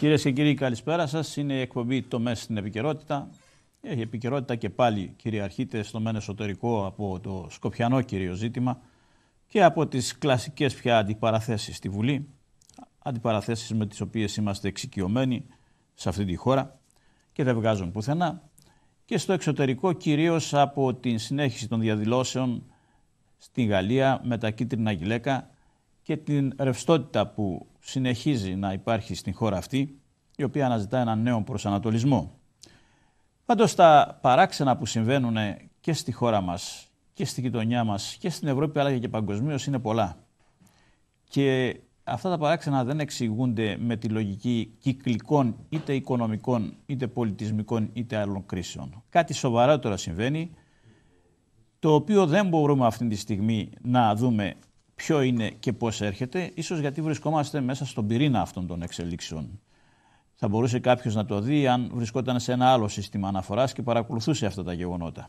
Κυρίες και κύριοι, καλησπέρα σας. Είναι η εκπομπή Το Μέση στην Επικαιρότητα. Έχει επικαιρότητα και πάλι κυριαρχείται στο μεν εσωτερικό από το σκοπιανό κυρίω ζήτημα και από τις κλασικές πια αντιπαραθέσεις στη Βουλή, αντιπαραθέσεις με τις οποίες είμαστε εξοικειωμένοι σε αυτή τη χώρα και δεν βγάζουν πουθενά και στο εξωτερικό κυρίως από την συνέχιση των διαδηλώσεων στην Γαλλία με τα κίτρινα γυλαίκα και την ρευστότητα που συνεχίζει να υπάρχει στην χώρα αυτή, η οποία αναζητά έναν νέο προσανατολισμό. Πάντως τα παράξενα που συμβαίνουν και στη χώρα μας και στη γειτονιά μας και στην Ευρώπη αλλά και παγκοσμίως είναι πολλά. Και αυτά τα παράξενα δεν εξηγούνται με τη λογική κυκλικών είτε οικονομικών είτε πολιτισμικών είτε άλλων κρίσεων. Κάτι σοβαρότερο συμβαίνει το οποίο δεν μπορούμε αυτή τη στιγμή να δούμε ποιο είναι και πώς έρχεται, ίσως γιατί βρισκόμαστε μέσα στον πυρήνα αυτών των εξελίξεων. Θα μπορούσε κάποιος να το δει αν βρισκόταν σε ένα άλλο σύστημα αναφοράς και παρακολουθούσε αυτά τα γεγονότα.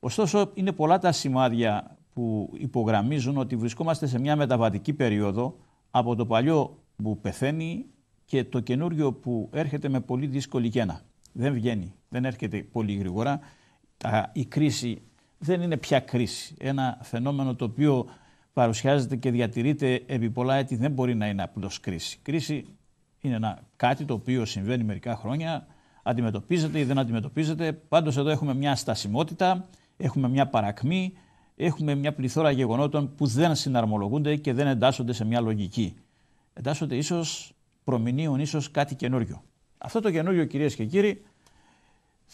Ωστόσο, είναι πολλά τα σημάδια που υπογραμμίζουν ότι βρισκόμαστε σε μια μεταβατική περίοδο από το παλιό που πεθαίνει και το καινούριο που έρχεται με πολύ δύσκολη γέννα. Δεν βγαίνει, δεν έρχεται πολύ γρήγορα. Η κρίση δεν είναι πια κρίση. Ένα φαινόμενο το οποίο παρουσιάζεται και διατηρείται επί πολλά έτη δεν μπορεί να είναι απλώς κρίση. Κρίση είναι ένα κάτι το οποίο συμβαίνει μερικά χρόνια, αντιμετωπίζεται ή δεν αντιμετωπίζεται. Πάντως εδώ έχουμε μια στασιμότητα, έχουμε μια παρακμή, έχουμε μια πληθώρα γεγονότων που δεν συναρμολογούνται και δεν εντάσσονται σε μια λογική. Εντάσσονται ίσως, προμηνύουν ίσως κάτι καινούριο. Αυτό το καινούριο κυρίες και κύριοι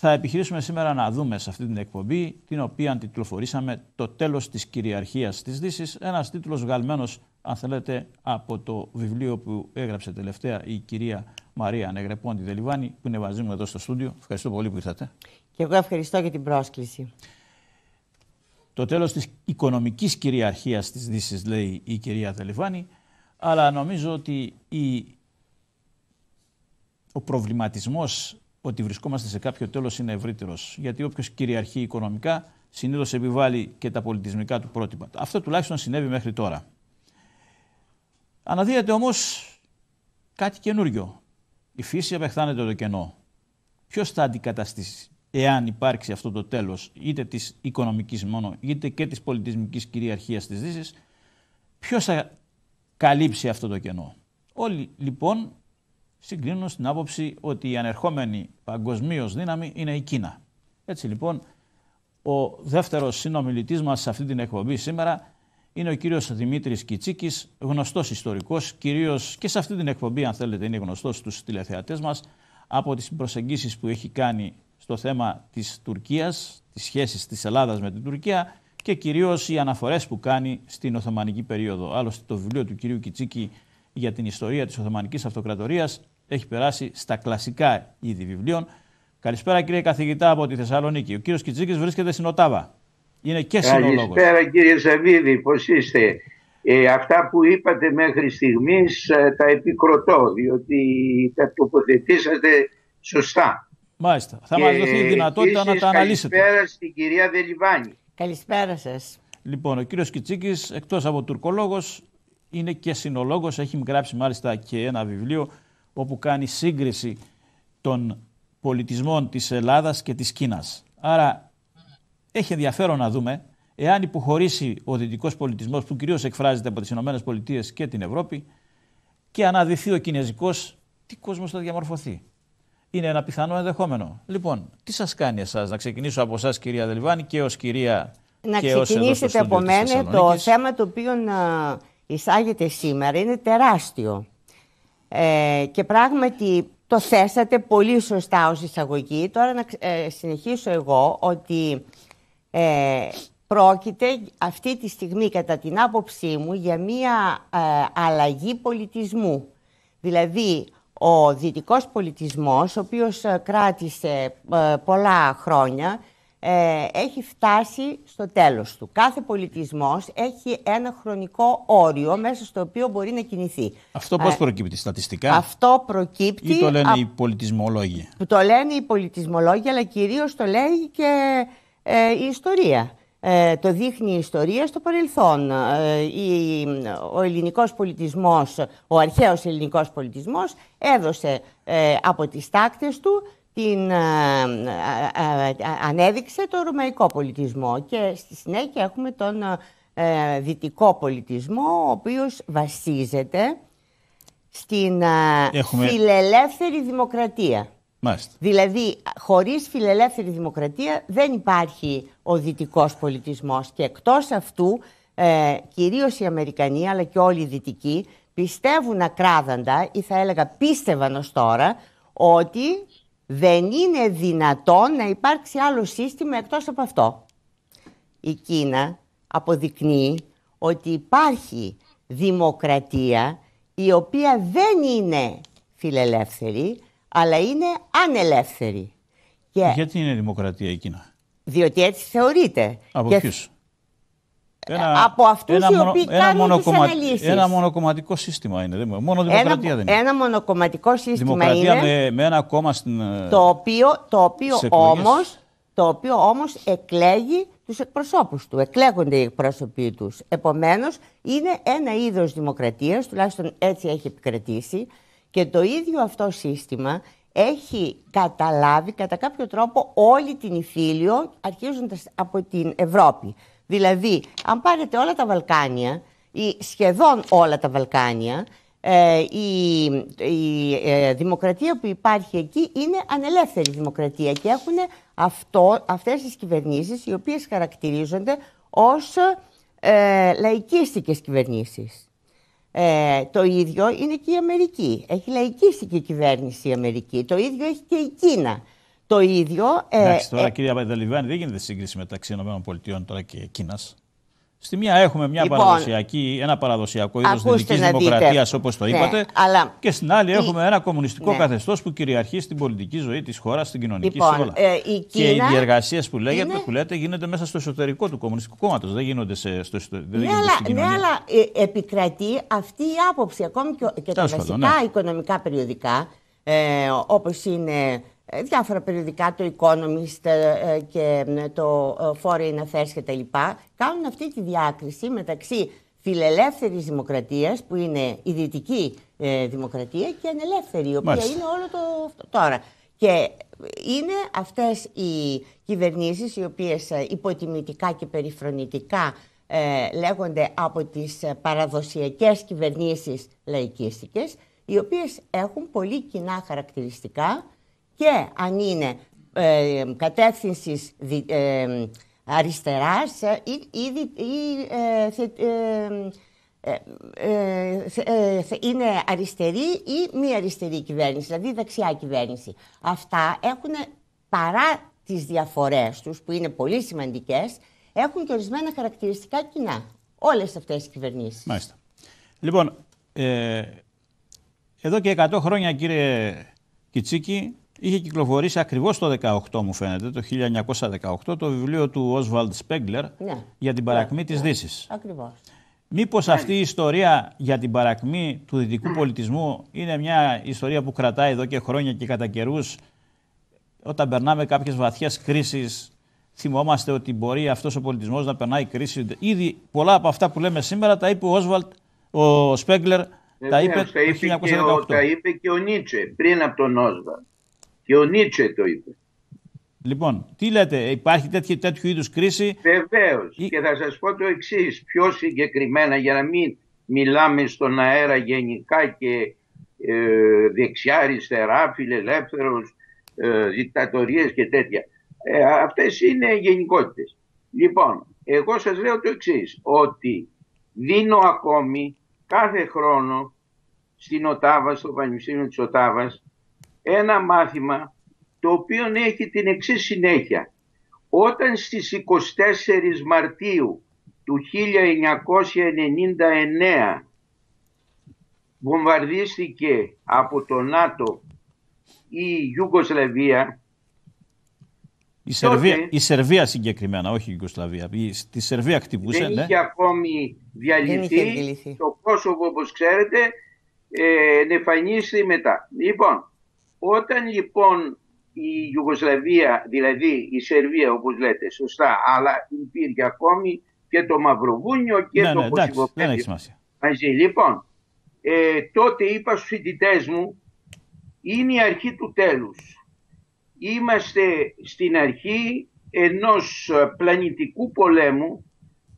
θα επιχειρήσουμε σήμερα να δούμε σε αυτή την εκπομπή, την οποία τιτλοφορήσαμε «Το τέλος της κυριαρχίας της Δύσης», ένας τίτλος βγαλμένος, αν θέλετε, από το βιβλίο που έγραψε τελευταία η κυρία Μαρία Νεγρεπόντι Δελιβάνη, που είναι μαζί μου εδώ στο στούντιο. Ευχαριστώ πολύ που ήρθατε. Και εγώ ευχαριστώ για την πρόσκληση. Το τέλος της οικονομικής κυριαρχίας της Δύσης, λέει η κυρία Δελιβάνη, αλλά νομίζω ότι η... ο προβληματισμός ότι βρισκόμαστε σε κάποιο τέλος είναι ευρύτερος. Γιατί όποιος κυριαρχεί οικονομικά συνήθως επιβάλλει και τα πολιτισμικά του πρότυπα. Αυτό τουλάχιστον συνέβη μέχρι τώρα. Αναδύεται όμως κάτι καινούριο. Η φύση απεχθάνεται το κενό. Ποιος θα αντικαταστήσει εάν υπάρξει αυτό το τέλος είτε της οικονομικής μόνο είτε και της πολιτισμικής κυριαρχίας της Δύσης ποιος θα καλύψει αυτό το κενό. Όλοι λοιπόν συγκρίνουν στην άποψη ότι η ανερχόμενη παγκοσμίως δύναμη είναι η Κίνα. Έτσι λοιπόν, ο δεύτερος συνομιλητής μας σε αυτή την εκπομπή σήμερα είναι ο κύριος Δημήτρης Κιτσίκης, γνωστός ιστορικός, κυρίως και σε αυτή την εκπομπή αν θέλετε είναι γνωστός στους τηλεθεατές μας από τις προσεγγίσεις που έχει κάνει στο θέμα της Τουρκίας, τις σχέσεις της Ελλάδας με την Τουρκία και κυρίως οι αναφορές που κάνει στην Οθωμανική περίοδο. Άλλωστε το βιβλίο του κυρίου Κιτσίκη για την ιστορία της Οθωμανικής Αυτοκρατορίας έχει περάσει στα κλασικά είδη βιβλίων. Καλησπέρα κύριε καθηγητά από τη Θεσσαλονίκη. Ο κύριος Κιτσίκης βρίσκεται στην Οτάβα. Είναι και συνολόγος. Καλησπέρα κύριε Σαββίδη, πώς είστε; Ε, αυτά που είπατε μέχρι στιγμής ε, τα επικροτώ, διότι τα τοποθετήσατε σωστά. Μάλιστα. Θα μας δοθεί η δυνατότητα να τα αναλύσετε. Καλησπέρα στην κυρία Δελιβάνη. Καλησπέρα σας. Λοιπόν, ο κύριος Κιτσίκης, εκτός από τουρκολόγος, είναι και συνολόγος. Έχει γράψει μάλιστα και ένα βιβλίο όπου κάνει σύγκριση των πολιτισμών της Ελλάδας και της Κίνας. Άρα έχει ενδιαφέρον να δούμε εάν υποχωρήσει ο δυτικός πολιτισμός που κυρίως εκφράζεται από τις ΗΠΑ και την Ευρώπη και αναδυθεί ο κινέζικος, τι κόσμος θα διαμορφωθεί. Είναι ένα πιθανό ενδεχόμενο. Λοιπόν, τι σας κάνει εσάς, να ξεκινήσω από εσάς κυρία Δελβάνη και ως κυρία να και ξεκινήσετε από μένα. Το θέμα το οποίο εισάγεται σήμερα είναι τεράστιο. Ε, και πράγματι το θέσατε πολύ σωστά ως εισαγωγή. Τώρα να ε, συνεχίσω εγώ ότι ε, πρόκειται αυτή τη στιγμή κατά την άποψή μου για μία ε, αλλαγή πολιτισμού. Δηλαδή ο δυτικός πολιτισμός, ο οποίος κράτησε πολλά χρόνια, ε, έχει φτάσει στο τέλος του. Κάθε πολιτισμός έχει ένα χρονικό όριο μέσα στο οποίο μπορεί να κινηθεί. Αυτό πώς ε, προκύπτει στατιστικά; Αυτό προκύπτει... Ή το λένε οι πολιτισμολόγοι; Το λένε οι πολιτισμολόγοι, αλλά κυρίως το λέει και ε, η ιστορία. ε, το δείχνει η ιστορία στο παρελθόν. Ε, ο ελληνικός πολιτισμός, ο αρχαίος ελληνικός πολιτισμός έδωσε ε, από τις τάκτες του την, ανέδειξε το ρωμαϊκό πολιτισμό και στη συνέχεια έχουμε τον δυτικό πολιτισμό ο οποίος βασίζεται στην έχουμε... φιλελεύθερη δημοκρατία. Μάλιστα. Δηλαδή, χωρίς φιλελεύθερη δημοκρατία δεν υπάρχει ο δυτικός πολιτισμός και εκτός αυτού, ε, κυρίως οι Αμερικανοί αλλά και όλοι οι δυτικοί πιστεύουν ακράδαντα ή θα έλεγα πίστευαν ως τώρα ότι δεν είναι δυνατόν να υπάρξει άλλο σύστημα εκτός από αυτό. Η Κίνα αποδεικνύει ότι υπάρχει δημοκρατία η οποία δεν είναι φιλελεύθερη αλλά είναι ανελεύθερη. Και... Γιατί είναι δημοκρατία η Κίνα; Διότι έτσι θεωρείται. Από και... ποιους; Ένα, από αυτούς οι οποίοι ένα κάνουν μονοκομμα... τις αναλύσεις. Ένα μονοκομματικό σύστημα είναι. Μόνο δημοκρατία ένα, δεν είναι. Ένα μονοκομματικό σύστημα δημοκρατία είναι. Με, με ένα κόμμα στην. Το οποίο, το οποίο όμως, το οποίο όμως εκλέγει τους εκπροσώπους του. Εκλέγονται οι εκπρόσωποι τους. Επομένως, είναι ένα είδος δημοκρατίας, τουλάχιστον έτσι έχει επικρατήσει, και το ίδιο αυτό σύστημα έχει καταλάβει κατά κάποιο τρόπο όλη την Ιφίλιο, αρχίζοντας από την Ευρώπη. Δηλαδή, αν πάρετε όλα τα Βαλκάνια, ή σχεδόν όλα τα Βαλκάνια, ε, η, η ε, δημοκρατία που υπάρχει εκεί είναι ανελεύθερη δημοκρατία και έχουν αυτό, αυτές τις κυβερνήσεις οι οποίες χαρακτηρίζονται ως ε, λαϊκίστικες κυβερνήσεις. Ε, το ίδιο είναι και η Αμερική. Έχει λαϊκίστικη κυβέρνηση η Αμερική. Το ίδιο έχει και η Κίνα. Το ίδιο. Ε, Εντάξει, τώρα, ε, κυρία Παντελιβάνη, δεν γίνεται σύγκριση μεταξύ ΗΠΑ και Κίνας. Στη μία έχουμε μια λοιπόν, παραδοσιακή, ένα παραδοσιακό είδος δυτικής δημοκρατίας, όπως το ναι, είπατε. αλλά... Και στην άλλη έχουμε ένα κομμουνιστικό ναι. καθεστώς που κυριαρχεί στην πολιτική ζωή της χώρας, στην κοινωνική λοιπόν, όλα. Ε, η Κίνα και οι διεργασίες που, λέγεται, που λέτε γίνονται μέσα στο εσωτερικό του Κομμουνιστικού Κόμματος. Δεν γίνονται, σε, στο, δεν ναι, γίνονται αλλά, στην ναι, αλλά ε, επικρατεί αυτή η άποψη ακόμη και, και τα βασικά ναι. οικονομικά περιοδικά, ε, όπως είναι ε, διάφορα περιοδικά, το Economist ε, ε, και το Foreign Affairs και τα λοιπά, κάνουν αυτή τη διάκριση μεταξύ φιλελεύθερης δημοκρατίας, που είναι η δυτική δημοκρατία, και ανελεύθερη, η οποία είναι όλο το τώρα. Και είναι αυτές οι κυβερνήσεις οι οποίες υποτιμητικά και περιφρονητικά λέγονται από τις παραδοσιακές κυβερνήσεις λαϊκίστικες, οι οποίες έχουν πολύ κοινά χαρακτηριστικά και αν είναι ε, κατεύθυνσης ε, αριστεράς ε, ή, ή ε, είναι αριστερή ή μη αριστερή κυβέρνηση, δηλαδή δεξιά κυβέρνηση. Αυτά έχουν παρά τις διαφορές τους που είναι πολύ σημαντικές, έχουν και ορισμένα χαρακτηριστικά κοινά. Όλες αυτές οι κυβερνήσεις. Μάλιστα. Λοιπόν, εδώ και 100 χρόνια κύριε Κιτσίκη είχε κυκλοφορήσει ακριβώς το 18 μου φαίνεται, το 1918, το βιβλίο του Oswald Spengler ναι. για την παρακμή ναι. της Δύσης. Ακριβώς. Μήπως αυτή η ιστορία για την παρακμή του δυτικού πολιτισμού είναι μια ιστορία που κρατάει εδώ και χρόνια και κατά καιρούς, όταν περνάμε κάποιες βαθιές κρίσεις θυμόμαστε ότι μπορεί αυτός ο πολιτισμός να περνάει κρίση. Ήδη πολλά από αυτά που λέμε σήμερα τα είπε ο Oswald, ο Σπέγκλερ, τα είπε το 1918. Τα είπε και ο Νίτσε πριν από τον Όσβαλτ. Και ο Νίτσε το είπε. Λοιπόν, τι λέτε, υπάρχει τέτοιο, τέτοιου είδους κρίση; Βεβαίως. Ή... Και θα σας πω το εξής, πιο συγκεκριμένα, για να μην μιλάμε στον αέρα γενικά και ε, δεξιά, αριστερά, φιλελεύθερο, ε, δικτατορίες και τέτοια. Ε, αυτές είναι γενικότητες. Λοιπόν, εγώ σας λέω το εξής ότι δίνω ακόμη κάθε χρόνο στην Οτάβα, στο Πανεπιστήμιο της Οτάβας, ένα μάθημα το οποίο έχει την εξής συνέχεια. Όταν στις 24 Μαρτίου του 1999 βομβαρδίστηκε από το ΝΑΤΟ η Ιουγκοσλαβία η Σερβία, η Σερβία συγκεκριμένα, όχι η Ιουγκοσλαβία. Η, τη Σερβία χτυπούσε. Δεν ναι. είχε ακόμη διαλυθεί. Το Κόσοβο, όπως ξέρετε, ε, μετά. Λοιπόν, όταν λοιπόν η Ιουγκοσλαβία, δηλαδή η Σερβία όπως λέτε, σωστά, αλλά υπήρχε ακόμη και το Μαυροβούνιο και ναι, το ναι, δεν έχει σημασία. Μαζί. Λοιπόν, ε, τότε είπα στους φοιτητές μου, είναι η αρχή του τέλους. Είμαστε στην αρχή ενός πλανητικού πολέμου,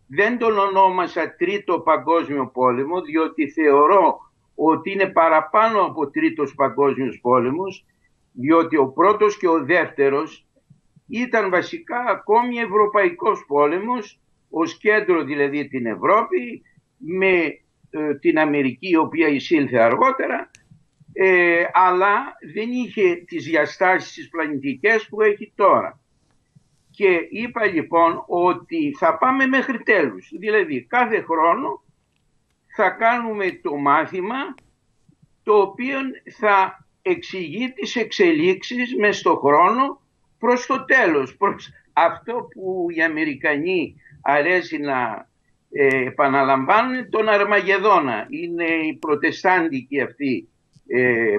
δεν τον ονόμασα τρίτο παγκόσμιο πόλεμο, διότι θεωρώ ότι είναι παραπάνω από τρίτος παγκόσμιος πόλεμος, διότι ο πρώτος και ο δεύτερος ήταν βασικά ακόμη ευρωπαϊκός πόλεμος, ως κέντρο δηλαδή την Ευρώπη, με ε, την Αμερική η οποία εισήλθε αργότερα, ε, αλλά δεν είχε τις διαστάσεις τις πλανητικές που έχει τώρα. Και είπα λοιπόν ότι θα πάμε μέχρι τέλους. Δηλαδή κάθε χρόνο θα κάνουμε το μάθημα το οποίο θα εξηγεί τις εξελίξεις μες στο χρόνο προς το τέλος. Προς αυτό που οι Αμερικανοί αρέσει να ε, επαναλαμβάνουν τον Αρμαγεδόνα. Είναι η προτεστάντικη αυτή ε,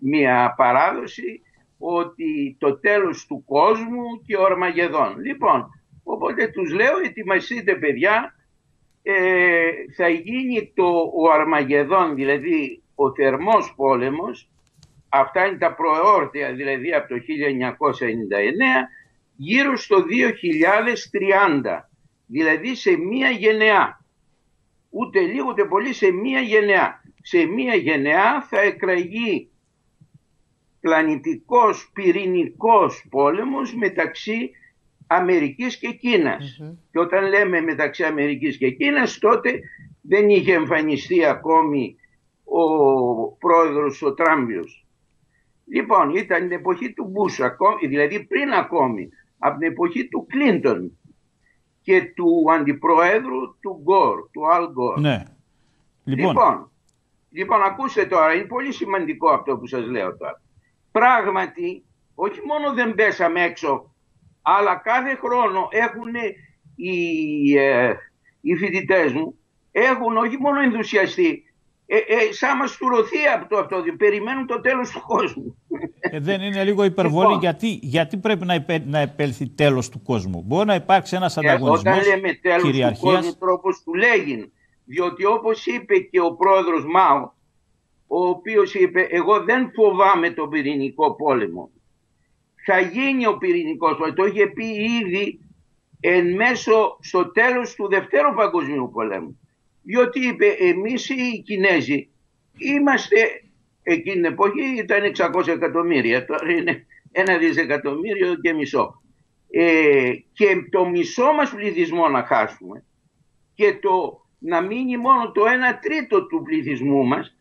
μία παράδοση ότι το τέλος του κόσμου και ο Αρμαγεδόν. Λοιπόν, οπότε τους λέω ετοιμαστείτε παιδιά, ε, θα γίνει το, ο Αρμαγεδόν, δηλαδή ο θερμός πόλεμος, αυτά είναι τα προεόρτια δηλαδή από το 1999, γύρω στο 2030, δηλαδή σε μία γενεά. Ούτε λίγο ούτε πολύ σε μία γενεά. Σε μία γενεά θα εκραγεί πλανητικός πυρηνικός πόλεμος μεταξύ Αμερικής και κινας Και όταν λέμε μεταξύ Αμερικής και Κίνας τότε δεν είχε εμφανιστεί ακόμη ο πρόεδρος ο Τράμπιος. Λοιπόν, ήταν την εποχή του Μπούς, δηλαδή πριν ακόμη, από την εποχή του Κλίντον και του αντιπροέδρου του Γκορ, του Αλ Γκορ. Ναι. Λοιπόν. λοιπόν, λοιπόν, ακούστε τώρα, είναι πολύ σημαντικό αυτό που σας λέω τώρα. Πράγματι, όχι μόνο δεν πέσαμε έξω, αλλά κάθε χρόνο έχουν οι, ε, οι φοιτητές μου, έχουν όχι μόνο ενθουσιαστεί, ε, ε, σαν μας τουρωθεί από το αυτό, περιμένουν το τέλος του κόσμου. Ε, δεν είναι λίγο υπερβολή, λοιπόν, γιατί, γιατί πρέπει να, υπέ, να επέλθει τέλος του κόσμου. Μπορεί να υπάρξει ένας ε, ανταγωνισμός Όταν λέμε τέλος του κόσμου, τρόπος του λέγει, διότι όπως είπε και ο πρόεδρος Μάου, ο οποίος είπε εγώ δεν φοβάμαι τον πυρηνικό πόλεμο. Θα γίνει ο πυρηνικός πόλεμος, το είχε πει ήδη εν μέσω στο τέλος του Δευτέρου Παγκοσμίου Πολέμου. Διότι είπε εμείς οι Κινέζοι είμαστε εκείνη την εποχή ήταν 600 εκατομμύρια, τώρα είναι ένα δισεκατομμύριο και μισό. Ε, και το μισό μας πληθυσμό να χάσουμε και το να μείνει μόνο το 1 τρίτο του πληθυσμού μας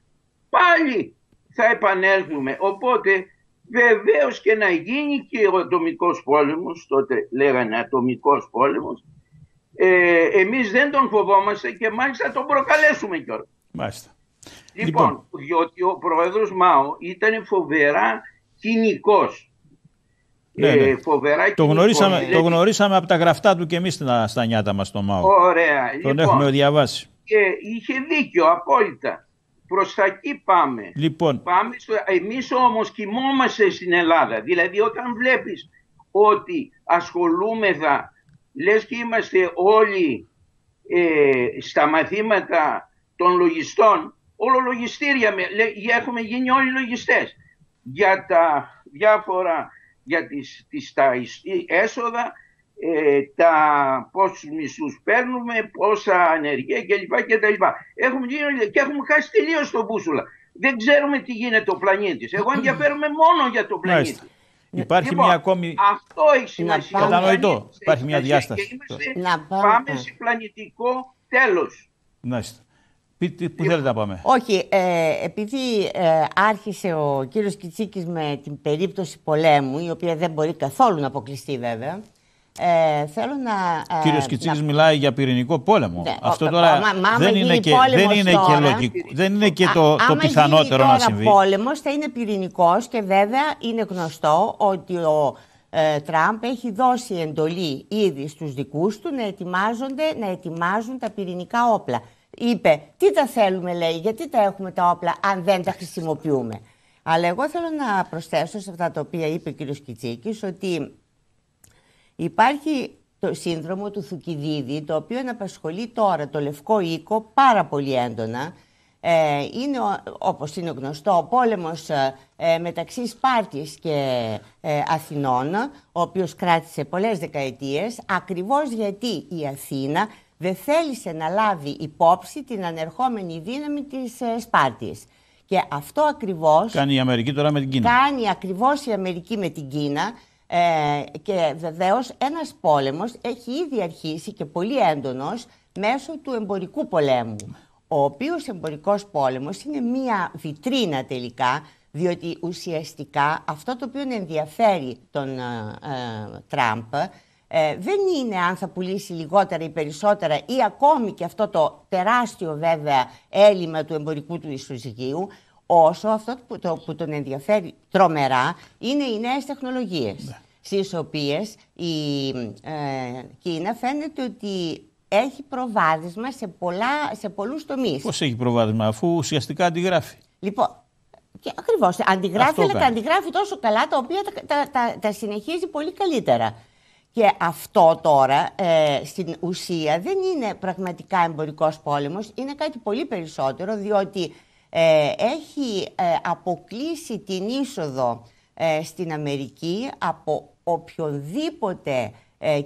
πάλι θα επανέλθουμε. Οπότε βεβαίως και να γίνει και ο ατομικός πόλεμος, τότε λέγανε ατομικός πόλεμος, ε, εμείς δεν τον φοβόμαστε και μάλιστα τον προκαλέσουμε κιόλας. Μάλιστα. Λοιπόν, λοιπόν, διότι ο πρόεδρος Μάο ήταν φοβερά κοινικός. Ναι, ναι. Ε, φοβερά το, γνωρίσαμε, δηλαδή... το γνωρίσαμε από τα γραφτά του και εμείς στα, στα νιάτα μας το Μάο. Ωραία. Τον λοιπόν, έχουμε διαβάσει. Και είχε δίκιο απόλυτα. Προς τα εκεί πάμε. Λοιπόν. πάμε στο... Εμείς όμως κοιμόμαστε στην Ελλάδα. Δηλαδή όταν βλέπεις ότι ασχολούμεθα, λες και είμαστε όλοι ε, στα μαθήματα των λογιστών, όλο λογιστήρια, έχουμε γίνει όλοι λογιστές για τα διάφορα, για τις, τις, τα έσοδα, ε, τα πόσους μισούς παίρνουμε, πόσα ανεργία κλπ. λοιπά Έχουμε γίνει και έχουμε χάσει τελείως τον μπούσουλα. Δεν ξέρουμε τι γίνεται ο πλανήτης. Εγώ ενδιαφέρομαι μόνο για τον πλανήτη. Υπάρχει λοιπόν, μια ακόμη. Αυτό έχει σημασία. Κατανοητό. Υπάρχει μια διάσταση. να πάμε σε πλανητικό τέλος. Πού θέλετε να πάμε; Όχι, ε, επειδή ε, άρχισε ο κύριος Κιτσίκης με την περίπτωση πολέμου, η οποία δεν μπορεί καθόλου να αποκλειστεί βέβαια, ε, θέλω να... Ο κύριος Κιτσίκης μιλάει για πυρηνικό πόλεμο. Ναι, Αυτό τώρα δεν, είναι και, δεν, είναι τώρα, και λογικό, δεν είναι και το, το πιθανότερο να συμβεί. Ο πόλεμος θα είναι πυρηνικός και βέβαια είναι γνωστό ότι ο ε, Τραμπ έχει δώσει εντολή ήδη στους δικούς του να ετοιμάζονται, να ετοιμάζουν τα πυρηνικά όπλα είπε τι τα θέλουμε λέει, γιατί τα έχουμε τα όπλα αν δεν τα χρησιμοποιούμε. Αλλά εγώ θέλω να προσθέσω σε αυτά τα οποία είπε ο κ. Κιτσίκης ότι υπάρχει το σύνδρομο του Θουκυδίδη, το οποίο απασχολεί τώρα το Λευκό Οίκο πάρα πολύ έντονα. Ε, είναι, όπως είναι γνωστό, ο πόλεμος ε, ε, μεταξύ Σπάρτης και ε, Αθηνών, ο οποίος κράτησε πολλές δεκαετίες, ακριβώς γιατί η Αθήνα δεν θέλησε να λάβει υπόψη την ανερχόμενη δύναμη της ε, Σπάρτης. Και αυτό ακριβώς... Κάνει η Αμερική τώρα με την Κίνα. Κάνει ακριβώς η Αμερική με την Κίνα. Ε, και βεβαίως ένας πόλεμος έχει ήδη αρχίσει και πολύ έντονος μέσω του εμπορικού πολέμου. Ο οποίος εμπορικός πόλεμος είναι μία βιτρίνα τελικά, διότι ουσιαστικά αυτό το οποίο ενδιαφέρει τον ε, ε Τραμπ ε, δεν είναι αν θα πουλήσει λιγότερα ή περισσότερα ή ακόμη και αυτό το τεράστιο βέβαια έλλειμμα του εμπορικού του ισοζυγίου, όσο αυτό που, το, που τον ενδιαφέρει τρομερά είναι οι νέες τεχνολογίες, ναι. στις οποίες η ε, Κίνα φαίνεται ότι έχει προβάδισμα σε, πολλά, σε πολλούς τομείς. Πώς έχει προβάδισμα, αφού ουσιαστικά αντιγράφει. Λοιπόν, και ακριβώς, αντιγράφει, αλλά τα αντιγράφει τόσο καλά, τα οποία τα, τα, τα συνεχίζει πολύ καλύτερα. Και αυτό τώρα ε, στην ουσία δεν είναι πραγματικά εμπορικός πόλεμος, είναι κάτι πολύ περισσότερο διότι ε, έχει ε, αποκλείσει την είσοδο στην Αμερική από οποιονδήποτε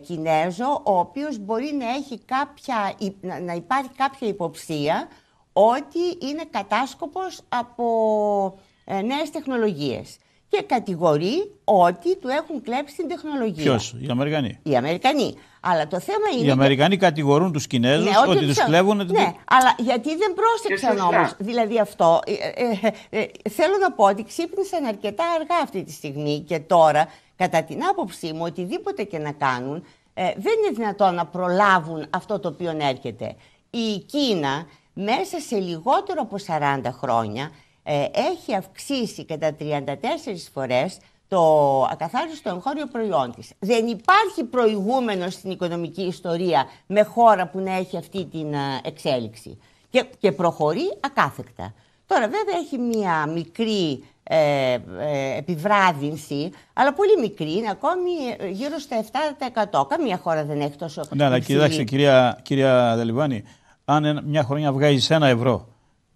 Κινέζο ο οποίος μπορεί να, έχει κάποια, να υπάρχει κάποια υποψία ότι είναι κατάσκοπος από νέες τεχνολογίες και κατηγορεί ότι του έχουν κλέψει την τεχνολογία. Ποιος, οι Αμερικανοί. Οι Αμερικανοί. Αλλά το θέμα είναι. Οι Αμερικανοί κατηγορούν τους Κινέζους ναι, ότι, τους κλέβουν. Ναι, αλλά γιατί δεν πρόσεξαν όμως. Δηλαδή αυτό. Ε, ε, ε, θέλω να πω ότι ξύπνησαν αρκετά αργά αυτή τη στιγμή και τώρα, κατά την άποψή μου, οτιδήποτε και να κάνουν, δεν είναι δυνατόν να προλάβουν αυτό το οποίο έρχεται. Η Κίνα μέσα σε λιγότερο από 40 χρόνια ε, έχει αυξήσει κατά 34 φορές το ακαθάριστο εγχώριο προϊόν της. Δεν υπάρχει προηγούμενο στην οικονομική ιστορία με χώρα που να έχει αυτή την ε, εξέλιξη. Και, και προχωρεί ακάθεκτα. Τώρα βέβαια έχει μία μικρή ε, ε, επιβράδυνση, αλλά πολύ μικρή, είναι ακόμη γύρω στα 7%. Καμία χώρα δεν έχει τόσο Ναι, αλλά κοιτάξτε κυρία, κυρία Δελιβάνη, αν μια χρονιά βγάζεις ένα ευρώ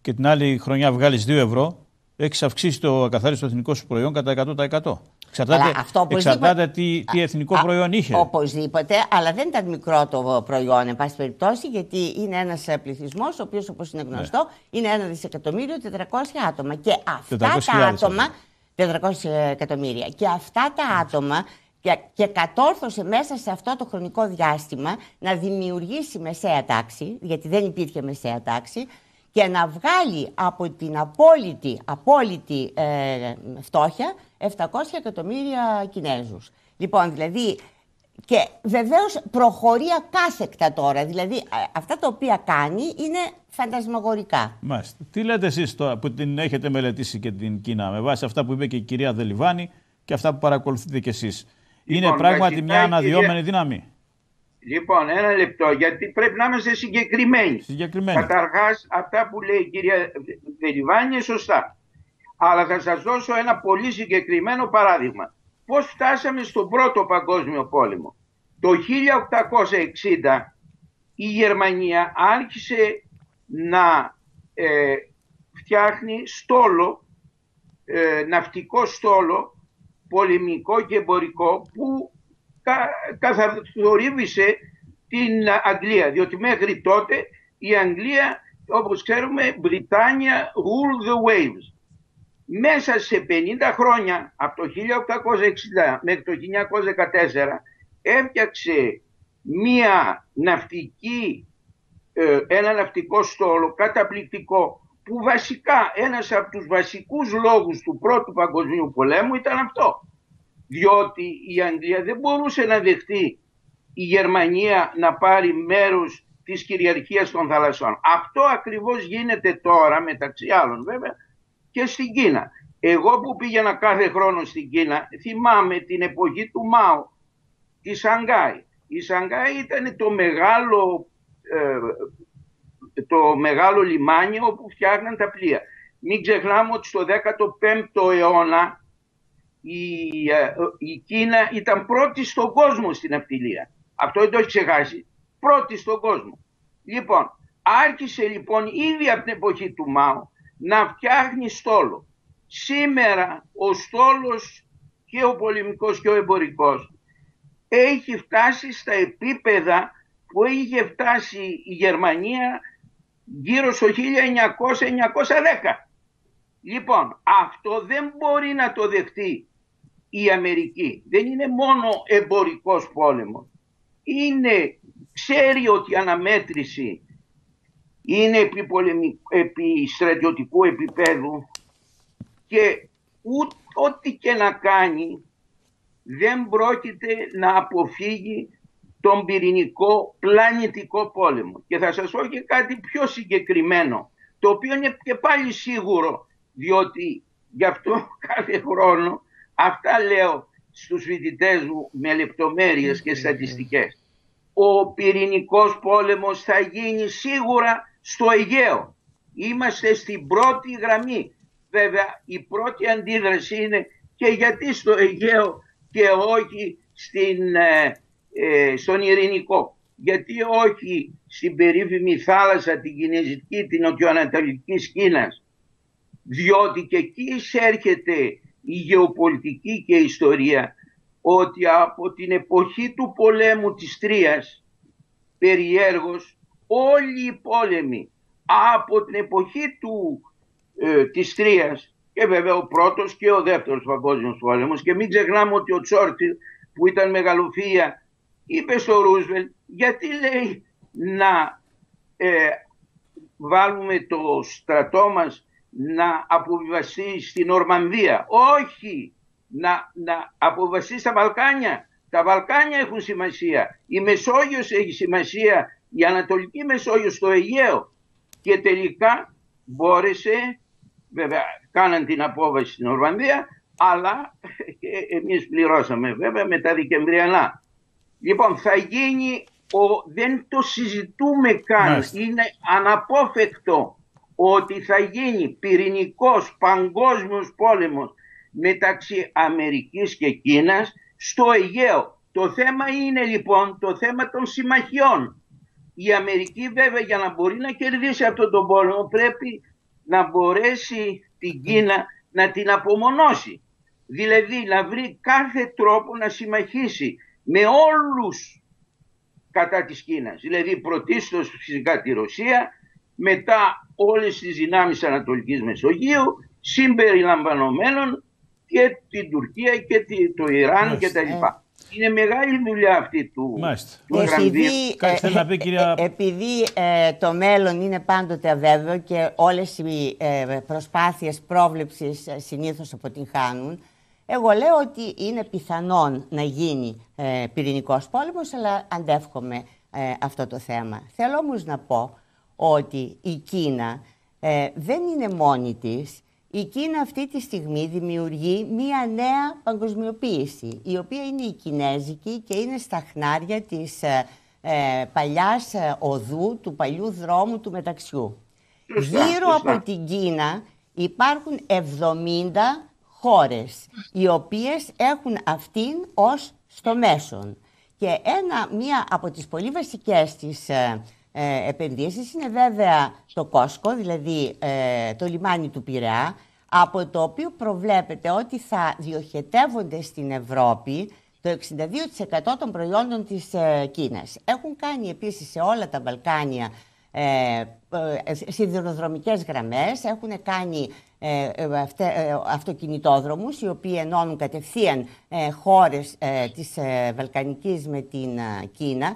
και την άλλη χρονιά βγάλεις 2 ευρώ, έχεις αυξήσει το ακαθάριστο εθνικό σου προϊόν κατά 100%. Εξαρτάται, αυτό εξαρτάται τι, τι εθνικό προϊόν είχε. Οπωσδήποτε, αλλά δεν ήταν μικρό το προϊόν, εν πάση περιπτώσει, γιατί είναι ένας πληθυσμός, ο οποίος, όπως είναι ναι. γνωστό, ναι. είναι ένα δισεκατομμύριο 400 άτομα. Και αυτά τα άτομα. 400 εκατομμύρια. Και αυτά τα άτομα και, και κατόρθωσε μέσα σε αυτό το χρονικό διάστημα να δημιουργήσει μεσαία τάξη, γιατί δεν υπήρχε μεσαία τάξη, και να βγάλει από την απόλυτη, απόλυτη ε, φτώχεια 700 εκατομμύρια Κινέζους. Λοιπόν, δηλαδή, και βεβαίως προχωρεί ακάθεκτα τώρα. Δηλαδή, αυτά τα οποία κάνει είναι φαντασμαγορικά. Μάλιστα. Τι λέτε εσείς τώρα που την έχετε μελετήσει και την Κίνα, με βάση αυτά που είπε και η κυρία Δελιβάνη και αυτά που παρακολουθείτε κι εσείς. Είναι λοιπόν, πράγματι μια αναδυόμενη κυρία... δύναμη; Λοιπόν, ένα λεπτό, γιατί πρέπει να είμαστε συγκεκριμένοι. συγκεκριμένοι. Καταρχάς, αυτά που λέει η κυρία Δελιβάνη είναι σωστά. Αλλά θα σας δώσω ένα πολύ συγκεκριμένο παράδειγμα. Πώς φτάσαμε στον πρώτο παγκόσμιο πόλεμο. Το 1860 η Γερμανία άρχισε να ε, φτιάχνει στόλο, ε, ναυτικό στόλο, πολεμικό και εμπορικό που καθαρθορύβησε την Αγγλία. Διότι μέχρι τότε η Αγγλία, όπως ξέρουμε, Βρυτάνια rule the waves. Μέσα σε 50 χρόνια, από το 1860 μέχρι το 1914, έφτιαξε μία ναυτική, ε, ένα ναυτικό στόλο καταπληκτικό που βασικά ένας από τους βασικούς λόγους του Πρώτου Παγκοσμίου Πολέμου ήταν αυτό διότι η Αγγλία δεν μπορούσε να δεχτεί η Γερμανία να πάρει μέρος της κυριαρχίας των θαλασσών. Αυτό ακριβώς γίνεται τώρα μεταξύ άλλων βέβαια και στην Κίνα. Εγώ που πήγαινα κάθε χρόνο στην Κίνα θυμάμαι την εποχή του Μάου, τη Σανγκάη. Η Σανγκάη ήταν το μεγάλο, ε, το μεγάλο λιμάνι όπου φτιάχναν τα πλοία. Μην ξεχνάμε ότι στο 15ο αιώνα η, ε, η Κίνα ήταν πρώτη στον κόσμο στην αυτιλία. Αυτό δεν το έχεις ξεχάσει. Πρώτη στον κόσμο. Λοιπόν, άρχισε λοιπόν ήδη από την εποχή του Μάου να φτιάχνει στόλο. Σήμερα ο στόλος και ο πολεμικός και ο εμπορικός έχει φτάσει στα επίπεδα που είχε φτάσει η Γερμανία γύρω στο 1900-1910. Λοιπόν, αυτό δεν μπορεί να το δεχτεί η Αμερική. Δεν είναι μόνο εμπορικός πόλεμος. Είναι, ξέρει ότι η αναμέτρηση είναι επί, επί στρατιωτικού επίπεδου και ό,τι και να κάνει δεν πρόκειται να αποφύγει τον πυρηνικό πλανητικό πόλεμο. Και θα σας πω και κάτι πιο συγκεκριμένο, το οποίο είναι και πάλι σίγουρο, διότι γι' αυτό κάθε χρόνο αυτά λέω στους φοιτητές μου με λεπτομέρειες και στατιστικές. Ο πυρηνικός πόλεμος θα γίνει σίγουρα στο Αιγαίο. Είμαστε στην πρώτη γραμμή. Βέβαια η πρώτη αντίδραση είναι και γιατί στο Αιγαίο και όχι στην, ε, ε, στον Ειρηνικό. Γιατί όχι στην περίφημη θάλασσα την Κινέζικη, την Νοτιοανατολική Κίνας. Διότι και εκεί εισέρχεται η γεωπολιτική και η ιστορία ότι από την εποχή του πολέμου της Τρίας περιέργως όλοι οι πόλεμοι από την εποχή του, ε, της Τρίας και βέβαια ο πρώτος και ο δεύτερος παγκόσμιος πόλεμος και μην ξεχνάμε ότι ο Τσόρτιλ που ήταν μεγαλοφία είπε στο Ρούσβελ γιατί λέει να ε, βάλουμε το στρατό μας να αποβιβαστεί στην Ορμανδία. Όχι να, να αποβιβαστεί στα Βαλκάνια. Τα Βαλκάνια έχουν σημασία. Η Μεσόγειος έχει σημασία. Η Ανατολική Μεσόγειος στο Αιγαίο. Και τελικά μπόρεσε, βέβαια κάναν την απόβαση στην Ορμανδία, αλλά και εμείς πληρώσαμε βέβαια με τα Δικεμβριανά. Λοιπόν, θα γίνει, ο, δεν το συζητούμε καν, είναι αναπόφευκτο ότι θα γίνει πυρηνικός παγκόσμιος πόλεμος μεταξύ Αμερικής και Κίνας στο Αιγαίο. Το θέμα είναι λοιπόν το θέμα των συμμαχιών. Η Αμερική βέβαια για να μπορεί να κερδίσει αυτόν τον πόλεμο πρέπει να μπορέσει την Κίνα να την απομονώσει. Δηλαδή να βρει κάθε τρόπο να συμμαχίσει με όλους κατά της Κίνας. Δηλαδή πρωτίστως φυσικά τη Ρωσία, μετά όλες τις δυνάμεις Ανατολικής Μεσογείου, συμπεριλαμβανομένων και την Τουρκία και το Ιράν και τα λοιπά. Είναι μεγάλη δουλειά αυτή του, του επειδή, ε, να πει, κυρία... Ε, επειδή ε, το μέλλον είναι πάντοτε αβέβαιο και όλες οι ε, προσπάθειες πρόβλεψης ε, συνήθως αποτυγχάνουν, εγώ λέω ότι είναι πιθανόν να γίνει ε, πυρηνικός πόλεμος, αλλά αντεύχομαι αυτό το θέμα. Θέλω όμως να πω ότι η Κίνα δεν είναι μόνη της η Κίνα αυτή τη στιγμή δημιουργεί μία νέα παγκοσμιοποίηση, η οποία είναι η κινέζικη και είναι στα χνάρια της ε, ε παλιάς ε, οδού, του παλιού δρόμου του μεταξιού. Γύρω από την Κίνα υπάρχουν 70 χώρες, οι οποίες έχουν αυτήν ως στο μέσον. Και ένα, μία από τις πολύ βασικές της ε, ε, επενδύσεις είναι βέβαια το Κόσκο, δηλαδή ε, το λιμάνι του Πειραιά, από το οποίο προβλέπεται ότι θα διοχετεύονται στην Ευρώπη το 62% των προϊόντων της ε, Κίνας. Έχουν κάνει επίσης σε όλα τα Βαλκάνια ε, ε, σιδηροδρομικές γραμμές, έχουν κάνει ε, αυτοκινητόδρομους οι οποίοι ενώνουν κατευθείαν χώρες της Βαλκανικής με την Κίνα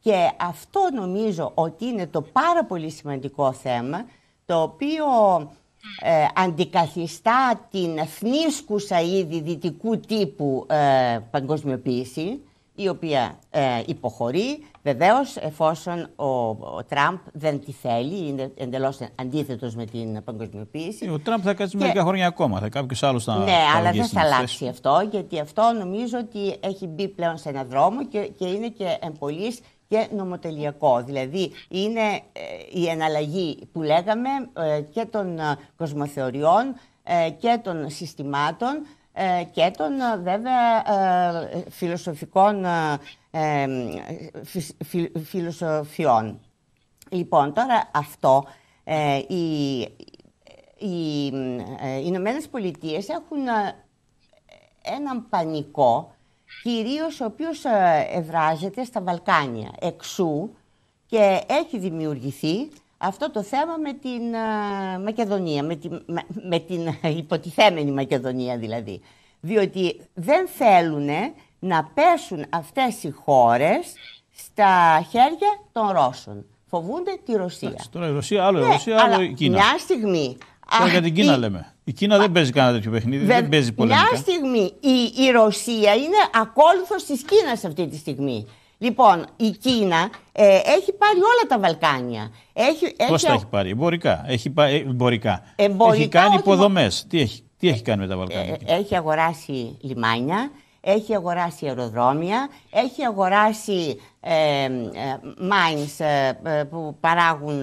και αυτό νομίζω ότι είναι το πάρα πολύ σημαντικό θέμα το οποίο ε, αντικαθιστά την εθνίσκουσα ήδη δυτικού τύπου ε, παγκοσμιοποίηση η οποία ε, υποχωρεί βεβαίως εφόσον ο, ο, Τραμπ δεν τη θέλει, είναι εντελώς αντίθετος με την παγκοσμιοποίηση. Ο Τραμπ θα κάτσει και... μερικά χρόνια ακόμα, θα κάποιος άλλος θα Ναι, αλλά δεν θα αλλάξει αυτό, γιατί αυτό νομίζω ότι έχει μπει πλέον σε έναν δρόμο και, και είναι και εμπολής και νομοτελειακό. Δηλαδή είναι η εναλλαγή που λέγαμε και των κοσμοθεωριών και των συστημάτων και των βέβαια φιλοσοφικών φιλοσοφιών. Λοιπόν, τώρα αυτό, ε, οι, οι ε, Ηνωμένες Πολιτείες έχουν ε, έναν πανικό, κυρίως ο οποίος ε, ευράζεται στα Βαλκάνια, εξού και έχει δημιουργηθεί αυτό το θέμα με την Μακεδονία, με την, με την υποτιθέμενη Μακεδονία δηλαδή. Διότι δεν θέλουν να πέσουν αυτές οι χώρες στα χέρια των Ρώσων. Φοβούνται τη Ρωσία. τώρα η Ρωσία, άλλο η ναι, Ρωσία, άλλο η Κίνα. Μια στιγμή. Τώρα για την Κίνα η... λέμε. Η Κίνα δεν παίζει κανένα τέτοιο παιχνίδι, δεν παίζει πολεμικά. Μια στιγμή. Η, η Ρωσία είναι ακόλουθος της Κίνας αυτή τη στιγμή. Λοιπόν, η Κίνα ε, έχει πάρει όλα τα Βαλκάνια. Έχει, Πώς έχει... τα έχει πάρει, εμπορικά. Έχει, ε, εμπορικά. εμπορικά. Έχει κάνει υποδομές. Τι έχει, τι έχει κάνει με τα Βαλκάνια. Ε, έχει αγοράσει λιμάνια, έχει αγοράσει αεροδρόμια, έχει αγοράσει ε, ε mines ε, που παράγουν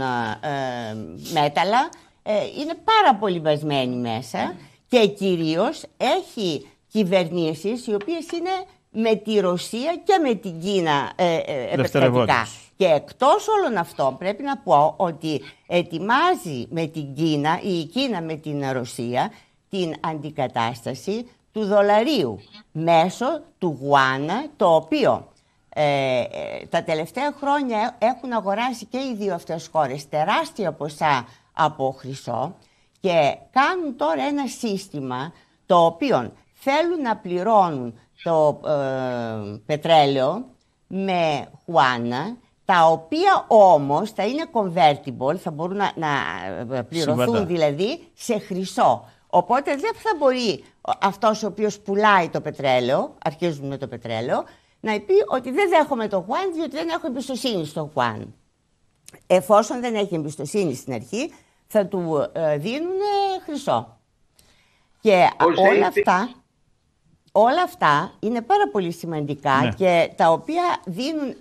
μέταλλα. Είναι πάρα πολύ βασμένοι μέσα και κυρίως έχει κυβερνήσεις οι οποίες είναι με τη Ρωσία και με την Κίνα ε, επεκτατικά. Και εκτός όλων αυτών πρέπει να πω ότι ετοιμάζει με την Κίνα, η Κίνα με την Ρωσία, την αντικατάσταση του δολαρίου μέσω του Γουάνα, το οποίο ε, ε, τα τελευταία χρόνια έχουν αγοράσει και οι δύο αυτές χώρες τεράστια ποσά από χρυσό και κάνουν τώρα ένα σύστημα το οποίο θέλουν να πληρώνουν το ε, πετρέλαιο με Χουάνα, τα οποία όμως θα είναι convertible, θα μπορούν να, να πληρωθούν δηλαδή σε χρυσό. Οπότε δεν θα μπορεί αυτός ο οποίος πουλάει το πετρέλαιο, αρχίζουν με το πετρέλαιο, να πει ότι δεν δέχομαι το Χουάν διότι δεν έχω εμπιστοσύνη στο Χουάν. Εφόσον δεν έχει εμπιστοσύνη στην αρχή, θα του ε, δίνουν χρυσό. Και όλα αυτά, όλα αυτά είναι πάρα πολύ σημαντικά ναι. και τα οποία δίνουν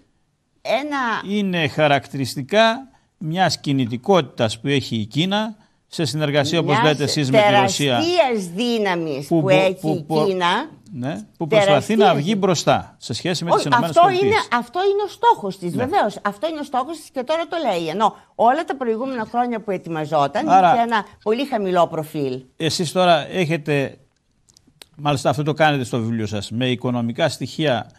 ένα... Είναι χαρακτηριστικά μιας κινητικότητας που έχει η Κίνα σε συνεργασία, όπως λέτε εσείς, με τη Ρωσία. δύναμης που, που, έχει που, η Κίνα. Ναι, που προσπαθεί να βγει μπροστά σε σχέση με τις ΗΠΑ. Αυτό, είναι, αυτό είναι ο στόχος της, ναι. βεβαίως. Αυτό είναι ο στόχος της και τώρα το λέει. Ενώ όλα τα προηγούμενα χρόνια που ετοιμαζόταν Άρα, είχε ένα πολύ χαμηλό προφίλ. Εσείς τώρα έχετε. Μάλιστα, αυτό το κάνετε στο βιβλίο σας. Με οικονομικά στοιχεία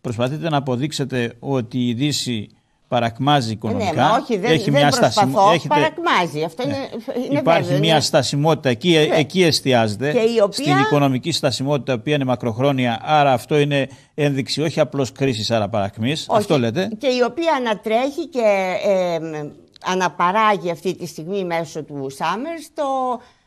προσπαθείτε να αποδείξετε ότι η Δύση παρακμάζει οικονομικά. Ναι, όχι, δεν, έχει δεν μια προσπαθώ, έχετε... παρακμάζει. Αυτό είναι, ναι. είναι Υπάρχει μια στασιμότητα, εκεί, ναι. εκεί εστιάζεται, οποία... στην οικονομική στασιμότητα, που είναι μακροχρόνια, άρα αυτό είναι ένδειξη όχι απλώς κρίσης, άρα παρακμής, αυτό λέτε. Και η οποία ανατρέχει και ε, αναπαράγει αυτή τη στιγμή μέσω του Σάμερς το,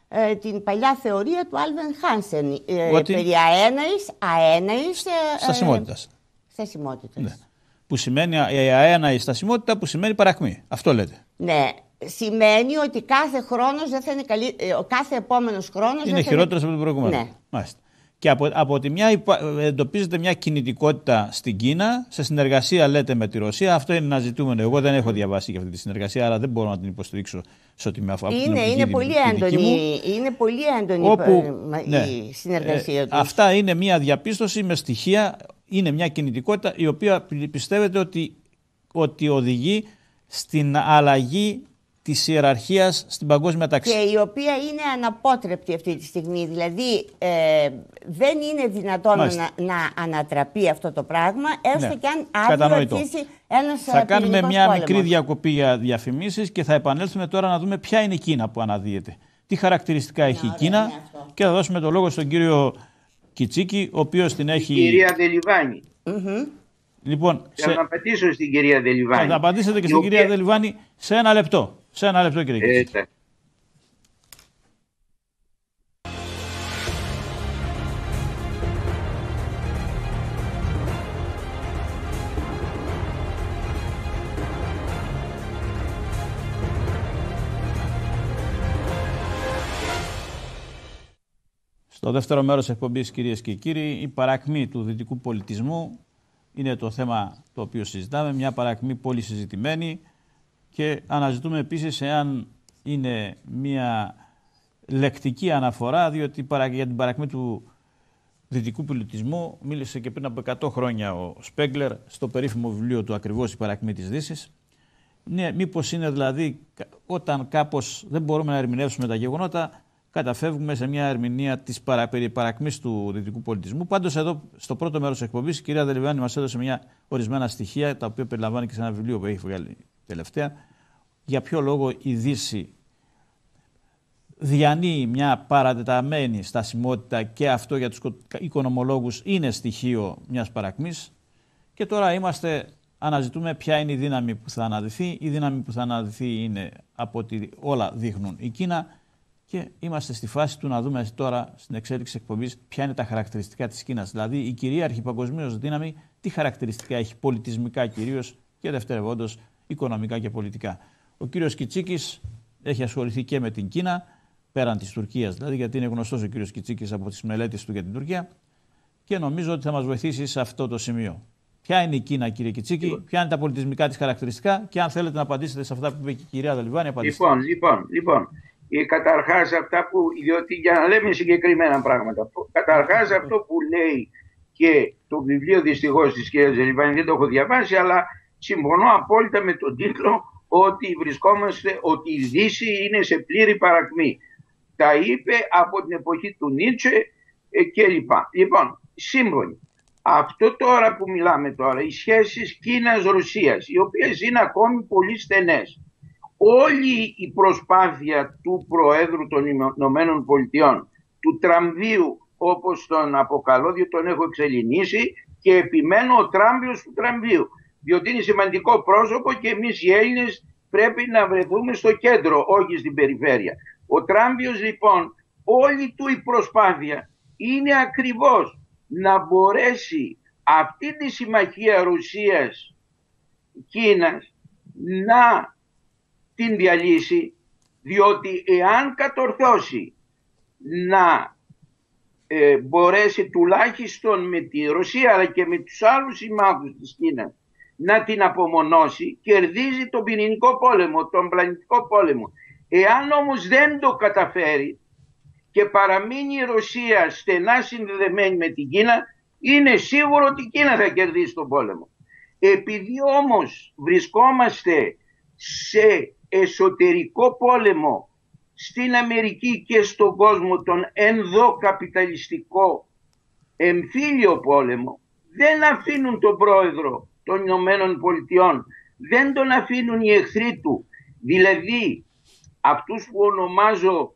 ε, την παλιά θεωρία του Άλβεν Χάνσεν ε, Ότι... περί αέναης, αέναης ε, στασιμότητας. στασιμότητας. Ναι που σημαίνει η αένα η στασιμότητα που σημαίνει παρακμή. Αυτό λέτε. Ναι. Σημαίνει ότι κάθε χρόνος δεν θα είναι καλύ... Ε, ο κάθε επόμενος χρόνος είναι χειρότερος από τον προηγούμενο. Ναι. Μάλιστα. Και από, από τη μια εντοπίζεται μια κινητικότητα στην Κίνα, σε συνεργασία λέτε με τη Ρωσία. Αυτό είναι ένα ζητούμενο. Εγώ δεν έχω διαβάσει για αυτή τη συνεργασία, άρα δεν μπορώ να την υποστηρίξω σε ό,τι με αφορά. Είναι, είναι, πολύ έντονη, είναι πολύ έντονη όπου, ναι, η συνεργασία ε, Αυτά είναι μια διαπίστωση με στοιχεία είναι μια κινητικότητα η οποία πιστεύετε ότι, ότι οδηγεί στην αλλαγή της ιεραρχίας στην παγκόσμια τάξη; Και η οποία είναι αναπότρεπτη αυτή τη στιγμή. Δηλαδή ε, δεν είναι δυνατόν να, να ανατραπεί αυτό το πράγμα έστω ναι. και αν αύριο αρχίσει ένας Θα κάνουμε μια μικρή διακοπή για διαφημίσεις και θα επανέλθουμε τώρα να δούμε ποια είναι η Κίνα που αναδύεται. Τι χαρακτηριστικά έχει η Κίνα και θα δώσουμε το λόγο στον κύριο Κιτσίκη, ο οποίος την έχει. Η κυρία Δελιβάνη. Mm-hmm. Λοιπόν, θα σε... απαντήσω στην κυρία Δελιβάνη. Θα απαντήσετε και στην οποία... κυρία Δελιβάνη σε ένα λεπτό. Σε ένα λεπτό, κύριε Κιτσίκη. Στο δεύτερο μέρος εκπομπής κυρίες και κύριοι η παρακμή του δυτικού πολιτισμού είναι το θέμα το οποίο συζητάμε, μια παρακμή πολύ συζητημένη και αναζητούμε επίσης εάν είναι μια λεκτική αναφορά, διότι για την παρακμή του δυτικού πολιτισμού μίλησε και πριν από 100 χρόνια ο Σπέγκλερ στο περίφημο βιβλίο του ακριβώς «Η παρακμή της Δύσης». Ναι, μήπως είναι δηλαδή όταν κάπως δεν μπορούμε να ερμηνεύσουμε τα γεγονότα, καταφεύγουμε σε μια ερμηνεία της παρα, περί παρακμής του δυτικού πολιτισμού. Πάντως, εδώ στο πρώτο μέρος της εκπομπής, η κυρία Δελιβάνη μας έδωσε μια ορισμένα στοιχεία, τα οποία περιλαμβάνει και σε ένα βιβλίο που έχει βγάλει τελευταία, για ποιο λόγο η Δύση διανύει μια παρατεταμένη στασιμότητα και αυτό για τους οικονομολόγους είναι στοιχείο μιας παρακμής και τώρα είμαστε, αναζητούμε ποια είναι η δύναμη που θα αναδυθεί. Η δύναμη που θα αναδυθεί είναι από ότι όλα δείχνουν η Κίνα και είμαστε στη φάση του να δούμε τώρα στην εξέλιξη εκπομπής ποια είναι τα χαρακτηριστικά της Κίνας. Δηλαδή, η κυρίαρχη παγκοσμίως δύναμη τι χαρακτηριστικά έχει πολιτισμικά κυρίως και δευτερευόντως οικονομικά και πολιτικά. Ο κύριος Κιτσίκης έχει ασχοληθεί και με την Κίνα, πέραν της Τουρκίας δηλαδή, γιατί είναι γνωστός ο κύριος Κιτσίκης από τις μελέτες του για την Τουρκία και νομίζω ότι θα μας βοηθήσει σε αυτό το σημείο. Ποια είναι η Κίνα, κύριε Κιτσίκη, λοιπόν. ποια είναι τα πολιτισμικά της χαρακτηριστικά και αν θέλετε να απαντήσετε σε αυτά που είπε και η κυρία Δαλιβάνη, απαντήστε. Λοιπόν, λοιπόν, λοιπόν. Ε, καταρχάς αυτά που, διότι για να λέμε συγκεκριμένα πράγματα, καταρχάς αυτό που λέει και το βιβλίο δυστυχώς της κυρίας Ζελιβάνη δεν το έχω διαβάσει, αλλά συμφωνώ απόλυτα με τον τίτλο ότι βρισκόμαστε, ότι η Δύση είναι σε πλήρη παρακμή. Τα είπε από την εποχή του Νίτσε ε, και λοιπά. Λοιπόν, σύμφωνοι. Αυτό τώρα που μιλάμε τώρα, οι σχέσεις Κίνας-Ρωσίας, οι οποίες είναι ακόμη πολύ στενές, όλη η προσπάθεια του Προέδρου των Ηνωμένων Πολιτειών, του τραμβίου όπως τον αποκαλώ, διότι τον έχω εξελινήσει και επιμένω ο τράμπιος του τραμβίου, διότι είναι σημαντικό πρόσωπο και εμείς οι Έλληνες πρέπει να βρεθούμε στο κέντρο, όχι στην περιφέρεια. Ο τράμπιος λοιπόν, όλη του η προσπάθεια είναι ακριβώς να μπορέσει αυτή τη συμμαχία Ρωσίας-Κίνας να την διαλύσει διότι εάν κατορθώσει να ε, μπορέσει τουλάχιστον με τη Ρωσία αλλά και με τους άλλους συμμάχους της Κίνας να την απομονώσει κερδίζει τον πυρηνικό πόλεμο, τον πλανητικό πόλεμο. Εάν όμως δεν το καταφέρει και παραμείνει η Ρωσία στενά συνδεδεμένη με την Κίνα είναι σίγουρο ότι η Κίνα θα κερδίσει τον πόλεμο. Επειδή όμως βρισκόμαστε σε εσωτερικό πόλεμο στην Αμερική και στον κόσμο τον ενδοκαπιταλιστικό εμφύλιο πόλεμο δεν αφήνουν τον πρόεδρο των Ηνωμένων Πολιτειών. Δεν τον αφήνουν οι εχθροί του. Δηλαδή αυτούς που ονομάζω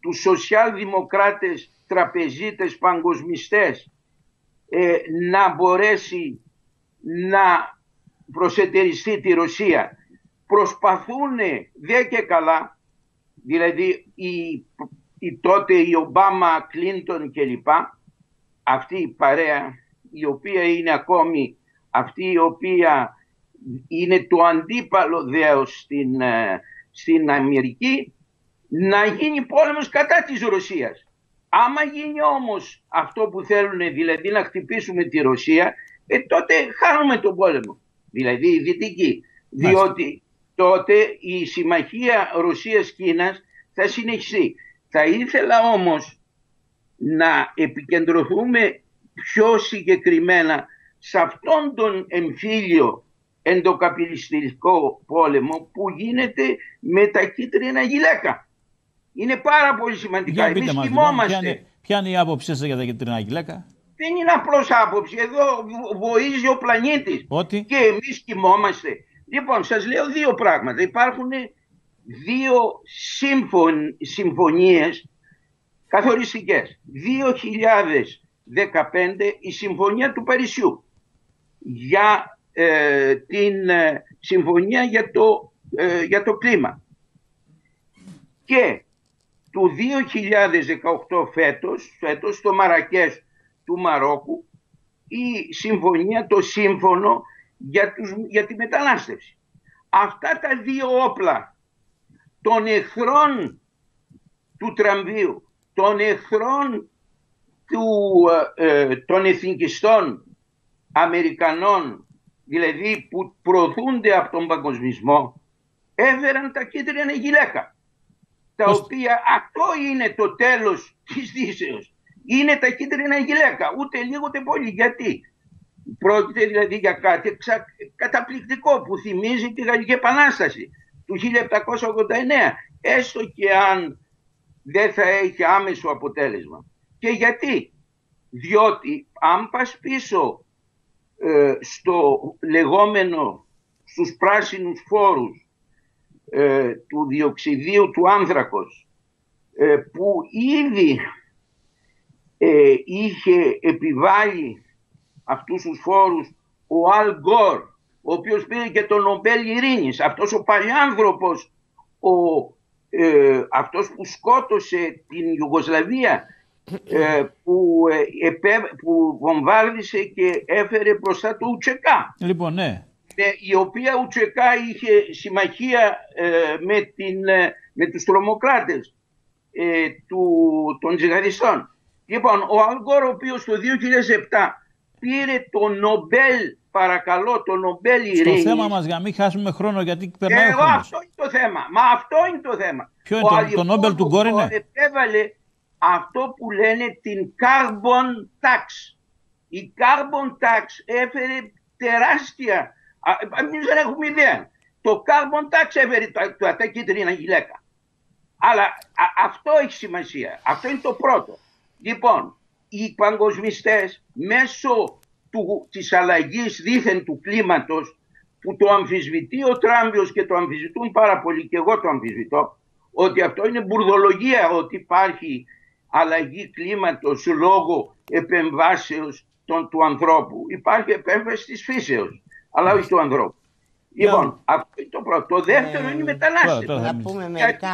τους σοσιαλδημοκράτες τραπεζίτες παγκοσμιστές ε, να μπορέσει να προσετεριστεί τη Ρωσία προσπαθούν δε και καλά, δηλαδή η, η τότε η Ομπάμα, Κλίντον κλπ, αυτή η παρέα η οποία είναι ακόμη αυτή η οποία είναι το αντίπαλο δέος στην, ε, στην Αμερική να γίνει πόλεμος κατά της Ρωσίας. Άμα γίνει όμως αυτό που θέλουν δηλαδή να χτυπήσουμε τη Ρωσία ε, τότε χάνουμε τον πόλεμο. Δηλαδή η Δυτική. Διότι τότε η συμμαχία Ρωσίας-Κίνας θα συνεχιστεί. Θα ήθελα όμως να επικεντρωθούμε πιο συγκεκριμένα σε αυτόν τον εμφύλιο εντοκαπιλιστικό πόλεμο που γίνεται με τα κίτρινα γυλαίκα. Είναι πάρα πολύ σημαντικά. Εμείς λοιπόν, κοιμόμαστε. Ποια είναι, η άποψή σας για τα κίτρινα γυλαίκα; Δεν είναι απλώς άποψη. Εδώ βοίζει ο πλανήτης. Ότι; Και εμείς κοιμόμαστε. Λοιπόν, σας λέω δύο πράγματα. Υπάρχουν δύο σύμφων, συμφωνίες καθοριστικές. 2015 η Συμφωνία του Παρισιού για ε, την ε, Συμφωνία για το, ε, για το κλίμα. Και του 2018 φέτος, φέτος στο Μαρακές του Μαρόκου η συμφωνία, το σύμφωνο για, τους, για τη μετανάστευση. Αυτά τα δύο όπλα των εχθρών του τραμβίου, των εχθρών του, ε, ε, των εθνικιστών Αμερικανών, δηλαδή που προωθούνται από τον παγκοσμισμό, έφεραν τα κίτρινα γυλαίκα. Τα οποία αυτό είναι το τέλος της δύσεως. Είναι τα κίτρινα γυλαίκα, ούτε λίγο ούτε πολύ. Γιατί; Πρόκειται δηλαδή για κάτι καταπληκτικό που θυμίζει τη Γαλλική Επανάσταση του 1789, έστω και αν δεν θα έχει άμεσο αποτέλεσμα. Και γιατί, διότι αν πας πίσω ε, στο λεγόμενο στους πράσινους φόρους ε, του διοξιδίου του άνθρακος ε, που ήδη είχε επιβάλει αυτούς τους φόρους ο Αλ Γκόρ ο οποίος πήρε και τον Νομπέλ Ειρήνης αυτός ο παλιάνθρωπος ο, ε, αυτός που σκότωσε την Ιουγκοσλαβία ε, που, ε, που βομβάρδισε και έφερε μπροστά του Ουτσεκά. Λοιπόν, ναι. Ε, η οποία Ουτσεκά είχε συμμαχία με, την, με τους τρομοκράτες του, των τζιγαριστών. Λοιπόν, ο Αλγκόρ ο οποίος το 2007 πήρε το Νομπέλ, παρακαλώ, το Νομπέλ Ειρήνης. Στο θέμα μας για να μην χάσουμε χρόνο γιατί περνάει Εγώ αυτό είναι το θέμα. Μα αυτό είναι το θέμα. Ποιο είναι το, το Νόμπελ του Γκόρ είναι; Έβαλε αυτό που λένε την carbon tax. Η carbon tax έφερε τεράστια, εμείς δεν έχουμε ιδέα. Το carbon tax έφερε τα, τα, κίτρινα γυλαίκα. Αλλά αυτό έχει σημασία. Αυτό είναι το πρώτο. Λοιπόν, οι παγκοσμιστές μέσω του, της αλλαγής δήθεν του κλίματος που το αμφισβητεί ο Τράμπιος και το αμφισβητούν πάρα πολύ και εγώ το αμφισβητώ ότι αυτό είναι μπουρδολογία ότι υπάρχει αλλαγή κλίματος λόγω επεμβάσεως των, του ανθρώπου. Υπάρχει επέμβαση της φύσεως, αλλά όχι του ανθρώπου. Λοιπόν, αυτό είναι το πρώτο. Το δεύτερο είναι η μετανάστευση. Να πούμε μερικά...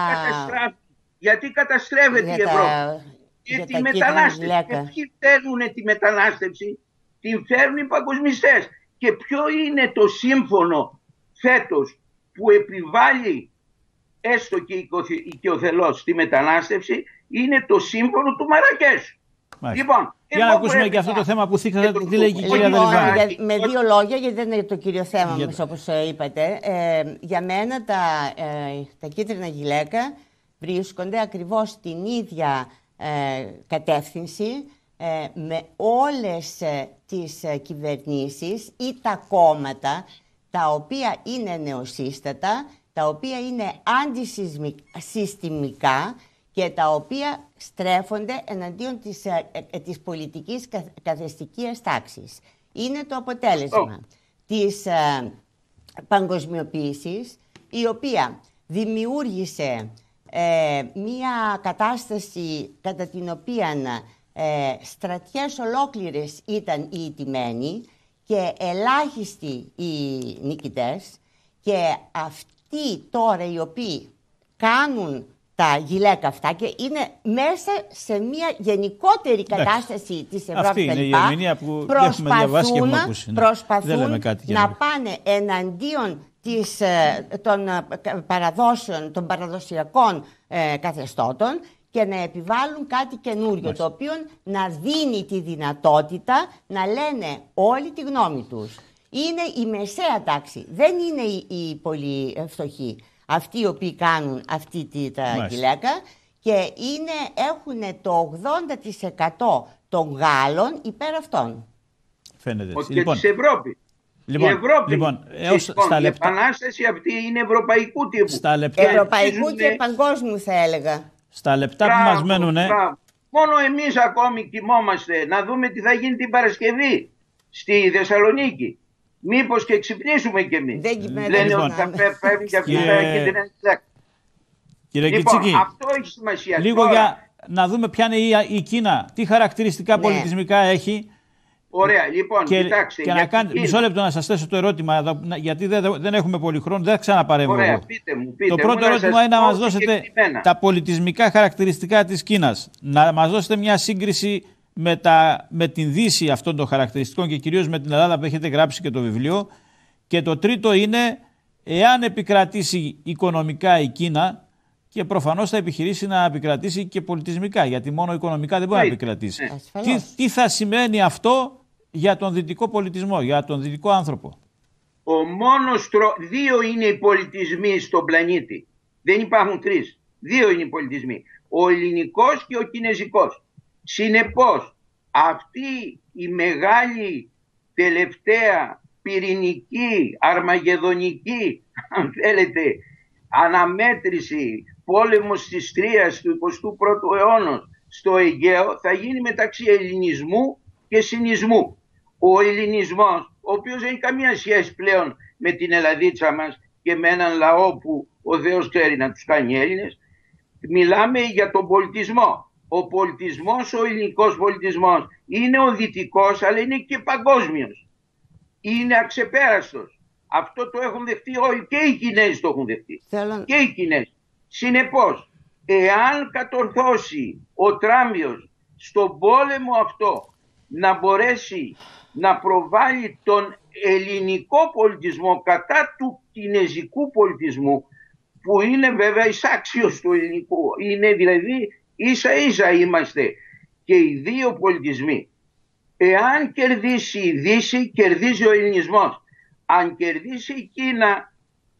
Γιατί καταστρέφεται η Ευρώπη; Γιατί η μετανάστευση. Και ποιοι φέρνουν τη μετανάστευση, την φέρνουν οι παγκοσμιστές. Και ποιο είναι το σύμφωνο φέτος που επιβάλλει έστω και οικειοθελώς τη μετανάστευση είναι το σύμφωνο του Μαρακές. Λοιπόν, για να ακούσουμε και αυτό το θέμα που θίξατε, τι λέει η κυρία λοιπόν, Με δύο λόγια, γιατί δεν είναι το κύριο θέμα για... μας, όπως ε, είπατε. Ε, για μένα τα, ε, τα κίτρινα γυλαίκα βρίσκονται ακριβώς στην ίδια ε, κατεύθυνση με όλες τις κυβερνήσεις ή τα κόμματα τα οποία είναι νεοσύστατα, τα οποία είναι αντισυστημικά και τα οποία στρέφονται εναντίον της, ε, ε, της πολιτικής καθεστικής τάξης. Είναι το αποτέλεσμα της ε, παγκοσμιοποίησης η οποία δημιούργησε ε, μία κατάσταση κατά την οποία ε, στρατιές ολόκληρες ήταν οι ιτημένοι και ελάχιστοι οι νικητές και αυτοί τώρα οι οποίοι κάνουν τα γυλαίκα αυτά και είναι μέσα σε μια γενικότερη κατάσταση της της Ευρώπης. Αυτή είναι η ερμηνεία που προσπαθούν, έχουμε διαβάσει και έχουμε ακούσει. Ναι. Προσπαθούν να πάνε εναντίον της, ε, των ε, παραδόσεων, των παραδοσιακών ε, καθεστώτων και να επιβάλλουν κάτι καινούριο, το οποίο να δίνει τη δυνατότητα να λένε όλη τη γνώμη τους. Είναι η μεσαία τάξη, δεν είναι οι, οι πολύ φτωχοί αυτοί οι οποίοι κάνουν αυτή τη τα γυλαίκα και είναι, έχουν το 80% των Γάλλων υπέρ αυτών. Φαίνεται έτσι. Και λοιπόν, της Ευρώπης. Λοιπόν, η Ευρώπη. Λοιπόν, έως λοιπόν, στα λεπτά... Η επανάσταση αυτή είναι ευρωπαϊκού τύπου. Στα λεπτά... Ευρωπαϊκού και παγκόσμιου θα έλεγα. Στα λεπτά που μας μένουν. Μόνο εμείς ακόμη κοιμόμαστε να δούμε τι θα γίνει την Παρασκευή στη Θεσσαλονίκη. Μήπως και ξυπνήσουμε κι εμείς. Δεν Λένε λοιπόν, ότι θα πρέπει και αυτή και την Κύριε λοιπόν, αυτό έχει σημασία. Λίγο Τώρα... για να δούμε ποια είναι η, η Κίνα, τι χαρακτηριστικά ναι. πολιτισμικά έχει. Ωραία, λοιπόν, και, κοιτάξτε. Και να κάνετε, μισό λεπτό να σας θέσω το ερώτημα, γιατί δεν, δεν έχουμε πολύ χρόνο, δεν θα ξαναπαρεύω. Ωραία, πείτε μου, πείτε το πρώτο μου, ερώτημα είναι να μας δώσετε τα πολιτισμικά χαρακτηριστικά της Κίνας. Να μας δώσετε μια σύγκριση με, τα, με την δύση αυτών των χαρακτηριστικών και κυρίως με την Ελλάδα που έχετε γράψει και το βιβλίο. Και το τρίτο είναι εάν επικρατήσει οικονομικά η Κίνα και προφανώς θα επιχειρήσει να επικρατήσει και πολιτισμικά γιατί μόνο οικονομικά δεν μπορεί να επικρατήσει. Ναι. Τι, τι θα σημαίνει αυτό για τον δυτικό πολιτισμό, για τον δυτικό άνθρωπο; Ο μόνος τρο... Δύο είναι οι πολιτισμοί στον πλανήτη. Δεν υπάρχουν τρεις. Δύο είναι οι πολιτισμοί. Ο ελληνικός και ο κινέζικος. Συνεπώς, αυτή η μεγάλη τελευταία πυρηνική, αρμαγεδονική, αν θέλετε, αναμέτρηση πόλεμος της Τρίας του 21ου αιώνα στο Αιγαίο θα γίνει μεταξύ ελληνισμού και συνισμού. Ο ελληνισμός, ο οποίος δεν έχει καμία σχέση πλέον με την Ελλαδίτσα μας και με έναν λαό που ο Θεός ξέρει να τους κάνει Έλληνες, μιλάμε για τον πολιτισμό. Ο πολιτισμός, ο ελληνικός πολιτισμός είναι ο δυτικός αλλά είναι και παγκόσμιος. Είναι αξεπέραστος. Αυτό το έχουν δεχτεί όλοι και οι Κινέζοι το έχουν δεχτεί. Και οι Κινέζοι. Συνεπώς, εάν κατορθώσει ο Τράμπιος στον πόλεμο αυτό να μπορέσει να προβάλλει τον ελληνικό πολιτισμό κατά του κινέζικου πολιτισμού που είναι βέβαια εισάξιος του ελληνικού. Είναι δηλαδή ίσα ίσα είμαστε και οι δύο πολιτισμοί. Εάν κερδίσει η Δύση κερδίζει ο ελληνισμός. Αν κερδίσει η Κίνα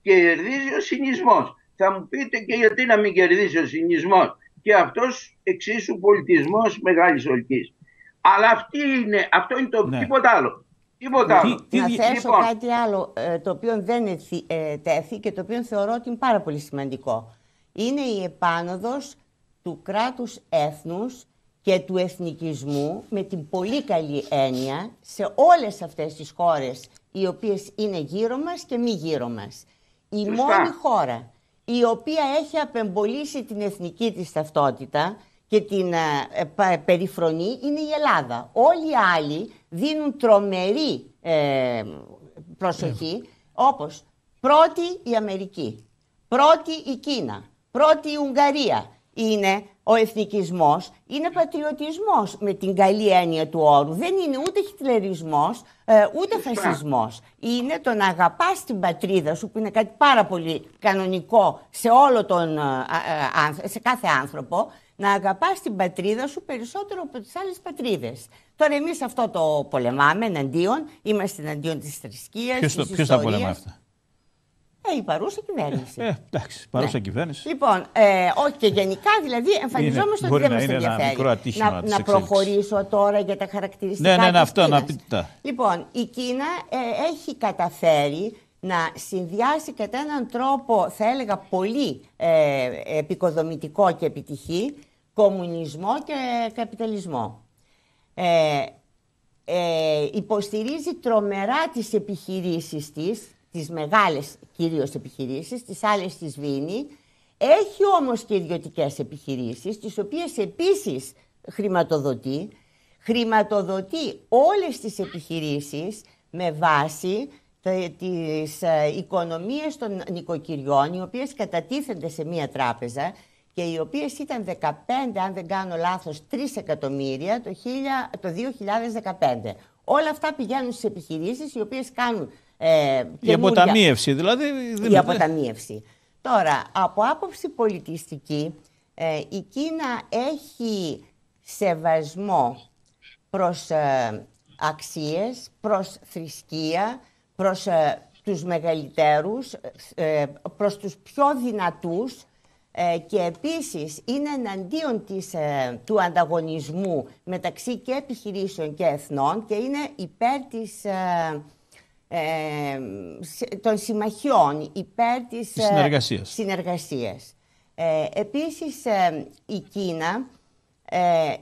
κερδίζει ο συνισμός. Θα μου πείτε και γιατί να μην κερδίσει ο συνισμός. Και αυτός εξίσου πολιτισμός μεγάλης ολκής. Αλλά αυτή είναι, αυτό είναι το ναι. τίποτα άλλο. Τίποτα άλλο. Να θέσω λοιπόν. κάτι άλλο ε, το οποίο δεν ε, τέθη και το οποίο θεωρώ ότι είναι πάρα πολύ σημαντικό. Είναι η επάνωδος του κράτους έθνους και του εθνικισμού με την πολύ καλή έννοια σε όλες αυτές τις χώρες οι οποίες είναι γύρω μας και μη γύρω μας. Η μόνη χώρα η οποία έχει απεμπολίσει την εθνική της ταυτότητα και την ε, περιφρονή είναι η Ελλάδα. Όλοι οι άλλοι δίνουν τρομερή ε, προσοχή, yeah. όπως πρώτη η Αμερική, πρώτη η Κίνα, πρώτη η Ουγγαρία. Είναι ο εθνικισμός, είναι πατριωτισμός με την καλή έννοια του όρου. Δεν είναι ούτε χιτλερισμός, ε, ούτε φασισμός. Είναι το να αγαπάς την πατρίδα σου, που είναι κάτι πάρα πολύ κανονικό σε, όλο τον, σε κάθε άνθρωπο, να αγαπάς την πατρίδα σου περισσότερο από τις άλλες πατρίδες. Τώρα εμείς αυτό το πολεμάμε εναντίον, είμαστε εναντίον της θρησκείας, ποιος, της ποιος τα πολεμά αυτά. Ε, η παρούσα κυβέρνηση. Ε, εντάξει, παρούσα ναι. κυβέρνηση. Λοιπόν, ε, όχι και γενικά δηλαδή εμφανιζόμαστε ότι δεν μας ενδιαφέρει. Να, να προχωρήσω τώρα για τα χαρακτηριστικά. Ναι, ναι, ναι αυτό να πείτε. Λοιπόν, η Κίνα ε, έχει καταφέρει να συνδυάσει κατά έναν τρόπο, θα έλεγα, πολύ ε, επικοδομητικό και επιτυχή κομμουνισμό και καπιταλισμό. Ε, ε, υποστηρίζει τρομερά τις επιχειρήσεις της, τις μεγάλες κυρίως επιχειρήσεις, τις άλλες τις βίνει. Έχει όμως και ιδιωτικές επιχειρήσεις, τις οποίες επίσης χρηματοδοτεί. Χρηματοδοτεί όλες τις επιχειρήσεις με βάση τις ε, οικονομίες των νοικοκυριών, οι οποίες κατατίθενται σε μία τράπεζα και οι οποίες ήταν 15, αν δεν κάνω λάθος, 3 εκατομμύρια το, το 2015. Όλα αυτά πηγαίνουν στις επιχειρήσεις οι οποίες κάνουν ε, η αποταμίευση δηλαδή. Η αποταμίευση. Τώρα, από άποψη πολιτιστική, ε, η Κίνα έχει σεβασμό προς ε, αξίες, προς θρησκεία, προς ε, τους μεγαλύτερους, ε, προς τους πιο δυνατούς ε, και επίσης είναι εναντίον της, του ανταγωνισμού μεταξύ και επιχειρήσεων και εθνών και είναι υπέρ της, των συμμαχιών, υπέρ της συνεργασίας. συνεργασίας. επίσης η Κίνα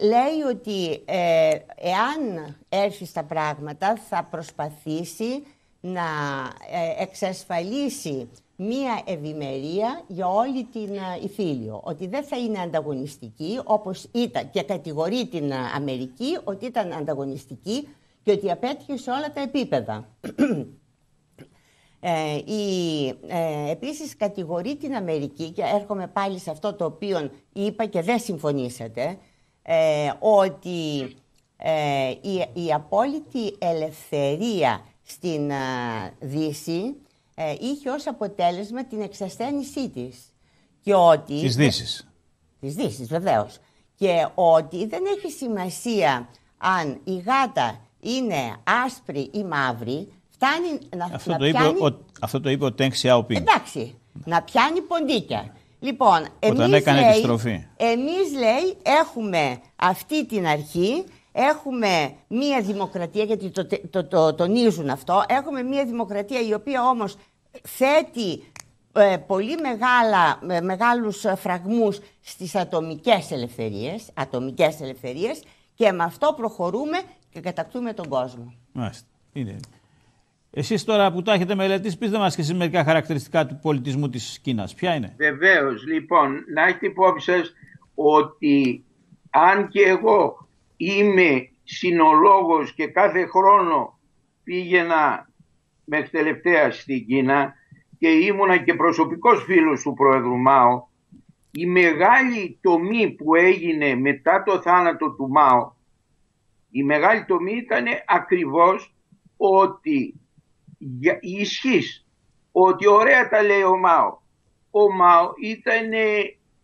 λέει ότι εάν έρθει στα πράγματα θα προσπαθήσει να ε, εξασφαλίσει μία ευημερία για όλη την ε, Ιφίλιο. Ότι δεν θα είναι ανταγωνιστική όπως ήταν και κατηγορεί την ε, Αμερική ότι ήταν ανταγωνιστική και ότι απέτυχε σε όλα τα επίπεδα. Ε, η, ε, επίσης κατηγορεί την Αμερική και έρχομαι πάλι σε αυτό το οποίο είπα και δεν συμφωνήσατε ότι η, η απόλυτη ελευθερία στην Δύση ε, είχε ως αποτέλεσμα την εξασθένησή της. Και ότι... Της Δύσης. Της Δύσης, βεβαίως. Και ότι δεν έχει σημασία αν η γάτα είναι άσπρη ή μαύρη, φτάνει να, αυτό να το πιάνει... Είπε ο, αυτό το είπε ο Τέγκ Σιάοπινγκ. Εντάξει, να πιάνει ποντίκια. Λοιπόν, Όταν έκανε λέει, στροφή. Εμείς λέει έχουμε αυτή την αρχή, έχουμε μία δημοκρατία, γιατί το, το, το, τονίζουν αυτό, έχουμε μία δημοκρατία η οποία όμως θέτει ε, πολύ μεγάλα, με μεγάλους φραγμούς στις ατομικές ελευθερίες, ατομικές ελευθερίες και με αυτό προχωρούμε και κατακτούμε τον κόσμο. Μάλιστα. Είναι. Εσείς τώρα που τα έχετε μελετήσει, πείτε μας και εσείς μερικά χαρακτηριστικά του πολιτισμού της Κίνας. Ποια είναι; Βεβαίως. Λοιπόν, να έχετε υπόψη σας ότι αν και εγώ είμαι συνολόγος και κάθε χρόνο πήγαινα μέχρι τελευταία στην Κίνα και ήμουνα και προσωπικός φίλος του Πρόεδρου Μάο, η μεγάλη τομή που έγινε μετά το θάνατο του Μάο, η μεγάλη τομή ήταν ακριβώς ότι η ισχύς, ότι ωραία τα λέει ο Μάο. Ο Μάο ήταν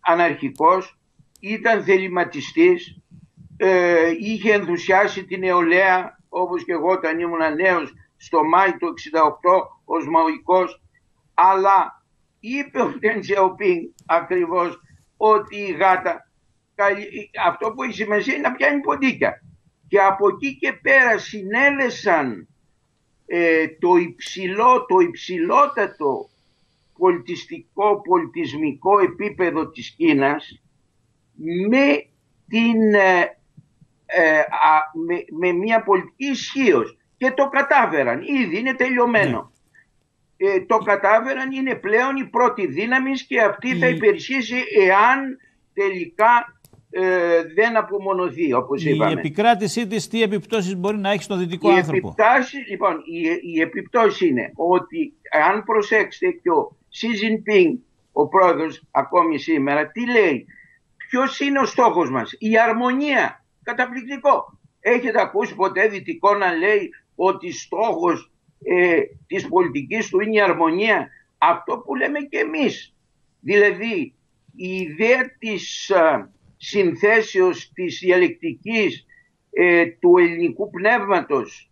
αναρχικός, ήταν θεληματιστής, ε, είχε ενθουσιάσει την νεολαία όπως και εγώ όταν ήμουν νέος στο Μάη του 68 ως μαοικός αλλά είπε ο Τενσεοπίνγκ ακριβώς ότι η γάτα αυτό που έχει σημασία είναι να πιάνει ποντίκια. Και από εκεί και πέρα συνέλεσαν ε, το υψηλό, το υψηλότατο πολιτιστικό, πολιτισμικό επίπεδο της Κίνας με, την, ε, ε, με, μια πολιτική ισχύως και το κατάφεραν. Ήδη είναι τελειωμένο. Ναι. το κατάφεραν, είναι πλέον η πρώτη δύναμη και αυτή θα υπερισχύσει εάν τελικά ε, δεν απομονωθεί όπως η είπαμε. Η επικράτησή της τι επιπτώσεις μπορεί να έχει στο δυτικό η άνθρωπο; λοιπόν, η, η επιπτώση είναι ότι αν προσέξετε και ο Xi Jinping, ο πρόεδρος ακόμη σήμερα, τι λέει; Ποιος είναι ο στόχος μας; Η αρμονία. Καταπληκτικό. Έχετε ακούσει ποτέ δυτικό να λέει ότι στόχος ε, της πολιτικής του είναι η αρμονία; Αυτό που λέμε και εμείς. Δηλαδή η ιδέα της συνθέσεως της διαλεκτικής ε, του ελληνικού πνεύματος,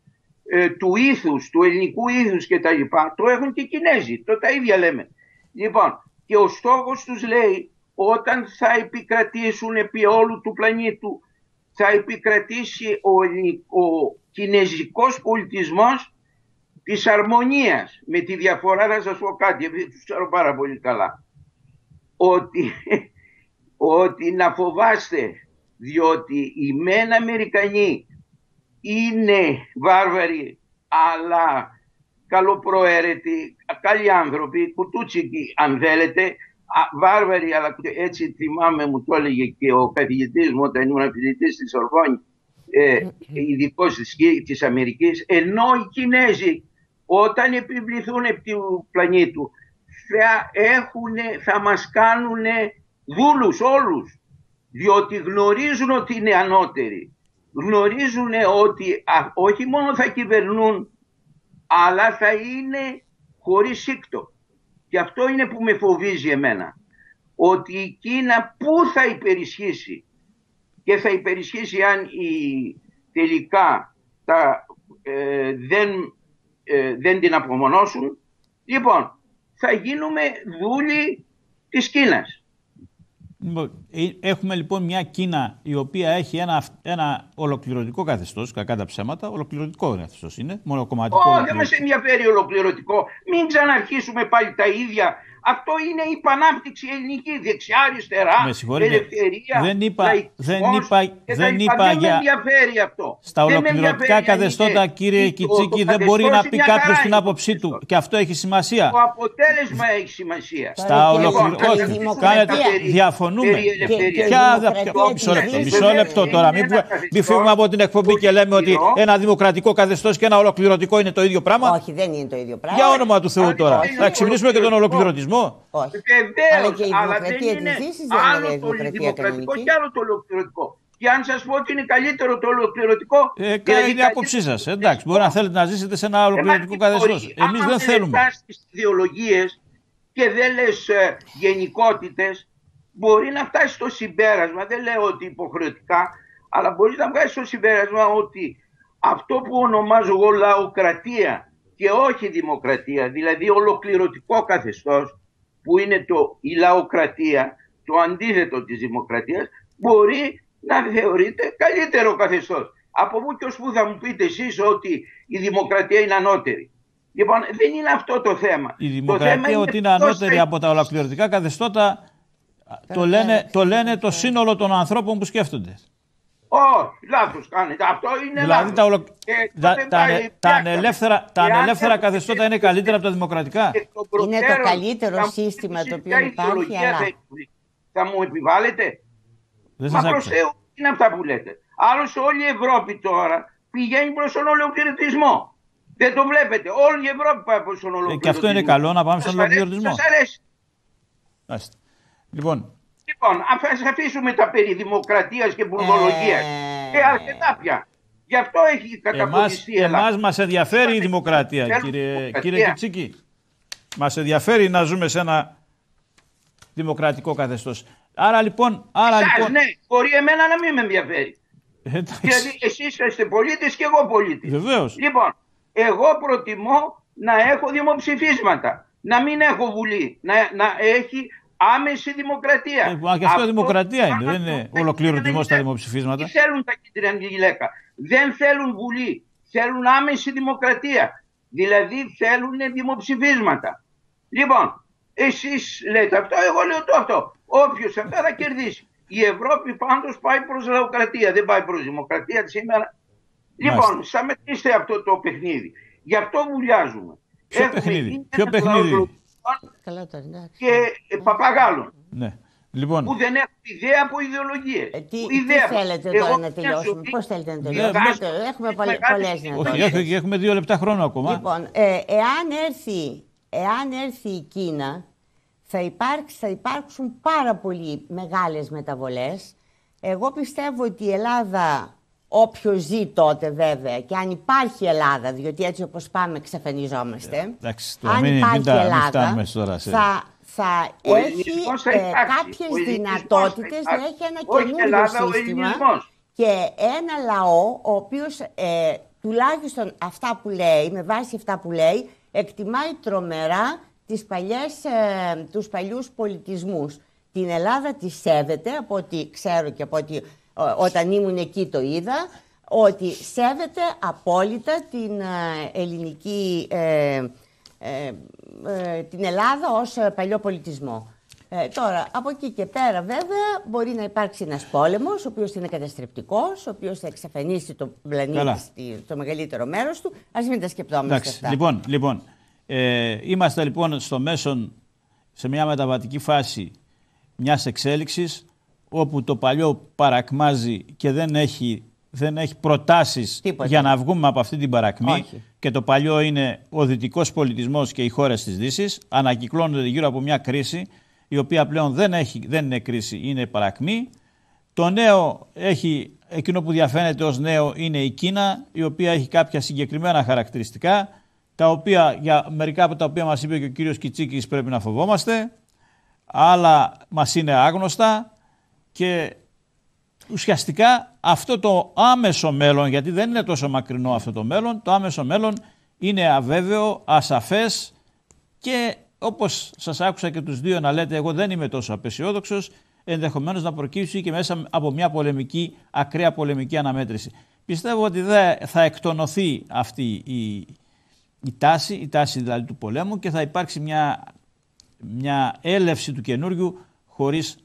ε, του ήθους, του ελληνικού ήθους και τα λοιπά, το έχουν και οι Κινέζοι, το τα ίδια λέμε. Λοιπόν, και ο στόχος τους λέει όταν θα επικρατήσουν επί όλου του πλανήτου, θα επικρατήσει ο, ο κινέζικος πολιτισμός της αρμονίας. Με τη διαφορά θα σας πω κάτι, επειδή τους ξέρω πάρα πολύ καλά. Ότι ότι να φοβάστε διότι οι μεν Αμερικανοί είναι βάρβαροι αλλά καλοπροαίρετοι, καλοί άνθρωποι, κουτούτσικοι αν θέλετε, βάρβαροι αλλά έτσι θυμάμαι μου το έλεγε και ο καθηγητής μου όταν ήμουν φοιτητής στη Σορβόνη, ε, ειδικός της, της Αμερικής, ενώ οι Κινέζοι όταν επιβληθούν επί του πλανήτου θα, έχουνε, θα μας κάνουν δούλους όλους, διότι γνωρίζουν ότι είναι ανώτεροι. Γνωρίζουν ότι όχι μόνο θα κυβερνούν, αλλά θα είναι χωρίς σύκτο. Και αυτό είναι που με φοβίζει εμένα. Ότι η Κίνα πού θα υπερισχύσει και θα υπερισχύσει αν η, τελικά τα, ε, δεν, ε, δεν την απομονώσουν. Λοιπόν, θα γίνουμε δούλοι της Κίνας. Ε, έχουμε λοιπόν μια Κίνα η οποία έχει ένα, ένα ολοκληρωτικό καθεστώς, κακά τα ψέματα. Ολοκληρωτικό καθεστώς είναι, μονοκομματικό. Όχι, δεν μας ενδιαφέρει ολοκληρωτικό. Μην ξαναρχίσουμε πάλι τα ίδια. Αυτό είναι η πανάπτυξη ελληνική, δεξιά, αριστερά, ελευθερία, δεν είπα, δεν είπα, δεν είπα δεν για... με ενδιαφέρει αυτό. Στα ολοκληρωτικά καθεστώτα, κύριε Κιτσίκη, δεν μπορεί να πει κάποιος την άποψή του. Και αυτό έχει σημασία. Το αποτέλελμα έχει σημασία. Στα ολοκληρωτικά. Κάνετε, διαφωνούμε. Μισό λεπτό τώρα. Μην φύγουμε από την εκπομπή και λέμε ότι ένα δημοκρατικό καθεστώς και ένα ολοκληρωτικό είναι το ίδιο πράγμα. Όχι, δεν είναι το ίδιο πράγμα. Για όνομα του Θεού τώρα. Να ξυπνήσουμε και τον ολοκληρωτισμό. Όχι. Βεβαίως, αλλά δεν είναι άλλο το δημοκρατικό και άλλο το ολοκληρωτικό. Και αν σας πω ότι είναι καλύτερο το ολοκληρωτικό. Ε, είναι η άποψή σας. Εντάξει, μπορεί να θέλετε να ζήσετε σε ένα ολοκληρωτικό καθεστώς. Εμείς δεν θέλουμε. Αν στις ιδεολογίες και δεν λες ε, γενικότητες, μπορεί να φτάσεις στο συμπέρασμα. Δεν λέω ότι υποχρεωτικά, αλλά μπορείς να βγάλεις στο συμπέρασμα ότι αυτό που ονομάζω εγώ λαοκρατία και όχι δημοκρατία, δηλαδή ολοκληρωτικό καθεστώς που είναι το, η λαοκρατία, το αντίθετο της δημοκρατίας, μπορεί να θεωρείται καλύτερο καθεστώς. Από πού και ως που θα μου πείτε εσείς ότι η δημοκρατία είναι ανώτερη. Λοιπόν, δεν είναι αυτό το θέμα. Η δημοκρατία το ότι είναι ανώτερη από τα ολοκληρωτικά καθεστώτα το λένε, το λένε το σύνολο των ανθρώπων που σκέφτονται. Όχι, λάθος κάνετε. Αυτό είναι δηλαδή, λάθος. Τα, τα, τα, τα, ανελεύθερα, τα ανελεύθερα καθεστώτα είναι καλύτερα από τα δημοκρατικά. Είναι το καλύτερο σύστημα το οποίο υπάρχει. Αλλά... Θα μου επιβάλλετε; Δεν Μα προς Θεού είναι αυτά που λέτε; Άλλωστε όλη η Ευρώπη τώρα πηγαίνει προς τον ολοκληρωτισμό. Δεν το βλέπετε. Όλη η Ευρώπη πάει προς τον ολοκληρωτισμό. Και αυτό είναι καλό να πάμε στον ολοκληρωτισμό. Σας αρέσει. Λοιπόν, Λοιπόν, ας αφήσουμε τα περί δημοκρατίας και μπουρδολογίας. Ε, ε, αρκετά πια. Γι' αυτό έχει καταπονηθεί η Ελλάδα. Εμάς μας ενδιαφέρει η δημοκρατία, κύριε, κύριε Κιτσίκη. Μας ενδιαφέρει να ζούμε σε ένα δημοκρατικό καθεστώς. Άρα λοιπόν... Άρα, Εσάς, λοιπόν... ναι, μπορεί εμένα να μην με ενδιαφέρει. Δηλαδή εσείς είστε πολίτες και εγώ πολίτης. Βεβαίως. Λοιπόν, εγώ προτιμώ να έχω δημοψηφίσματα. Να μην έχω βουλή. Να, να έχει άμεση δημοκρατία. Ε, και αυτό, δημοκρατία είναι, δεν είναι ολοκληρωτισμό στα δημοψηφίσματα. Τι θέλουν τα κίτρινα γυλαίκα. Δεν θέλουν βουλή. Θέλουν άμεση δημοκρατία. Δηλαδή θέλουν δημοψηφίσματα. Λοιπόν, εσείς λέτε αυτό, εγώ λέω το αυτό. Όποιος αυτά θα κερδίσει. Η Ευρώπη πάντως πάει προς λαοκρατία, δεν πάει προς δημοκρατία σήμερα. Λοιπόν, σταματήστε αυτό το παιχνίδι. Γι' αυτό βουλιάζουμε. Ποιο παιχνίδι, ποιο παιχνίδι; Και ε, παπαγάλων. Ναι. Λοιπόν. Που δεν έχουν ιδέα από ιδεολογίες. Ε, τι, ιδέα. τι θέλετε τώρα να τελειώσουμε, πώς θέλετε να τελειώσουμε; έχουμε πολλές Όχι, έχουμε, έχουμε δύο λεπτά χρόνο ακόμα. Λοιπόν, ε, εάν, έρθει, εάν έρθει η Κίνα, θα, υπάρξει, θα υπάρξουν πάρα πολύ μεγάλες μεταβολές. Εγώ πιστεύω ότι η Ελλάδα Όποιος ζει τότε βέβαια και αν υπάρχει Ελλάδα, διότι έτσι όπως πάμε ξεφανιζόμαστε, ε, εντάξει, αν μην, υπάρχει μην Ελλάδα, μην τώρα σε... θα, θα έχει ε, κάποιες δυνατότητες να έχει ένα καινούργιο σύστημα και ένα λαό ο οποίος ε, τουλάχιστον αυτά που λέει, με βάση αυτά που λέει, εκτιμάει τρομερά τις παλιές, ε, τους παλιούς πολιτισμούς. Την Ελλάδα τη σέβεται, από ό,τι ξέρω και από ό,τι όταν ήμουν εκεί το είδα, ότι σέβεται απόλυτα την ε, ελληνική, ε, ε, την Ελλάδα ως παλιό πολιτισμό. τώρα, από εκεί και πέρα βέβαια μπορεί να υπάρξει ένας πόλεμος, ο οποίος είναι καταστρεπτικός, ο οποίος θα εξαφανίσει το πλανήτη στο μεγαλύτερο μέρος του. Ας μην τα σκεπτόμαστε Εντάξει, αυτά. Λοιπόν, λοιπόν είμαστε λοιπόν στο μέσον σε μια μεταβατική φάση μιας εξέλιξης όπου το παλιό παρακμάζει και δεν έχει, δεν έχει προτάσεις για να βγούμε από αυτή την παρακμή και το παλιό είναι ο δυτικός πολιτισμός και οι χώρες της Δύσης ανακυκλώνονται γύρω από μια κρίση η οποία πλέον δεν, έχει, δεν είναι κρίση, είναι παρακμή. Το νέο έχει, εκείνο που διαφαίνεται ως νέο είναι η Κίνα η οποία έχει κάποια συγκεκριμένα χαρακτηριστικά τα οποία, για μερικά από τα οποία μας είπε και ο κύριος Κιτσίκης πρέπει να φοβόμαστε άλλα μας είναι άγνωστα και ουσιαστικά αυτό το άμεσο μέλλον, γιατί δεν είναι τόσο μακρινό αυτό το μέλλον, το άμεσο μέλλον είναι αβέβαιο, ασαφές και όπως σας άκουσα και τους δύο να λέτε εγώ δεν είμαι τόσο απεσιόδοξος, ενδεχομένως να προκύψει και μέσα από μια πολεμική, ακραία πολεμική αναμέτρηση. Πιστεύω ότι δεν θα εκτονωθεί αυτή η, η τάση, η τάση δηλαδή του πολέμου και θα υπάρξει μια, μια έλευση του καινούριου χωρίς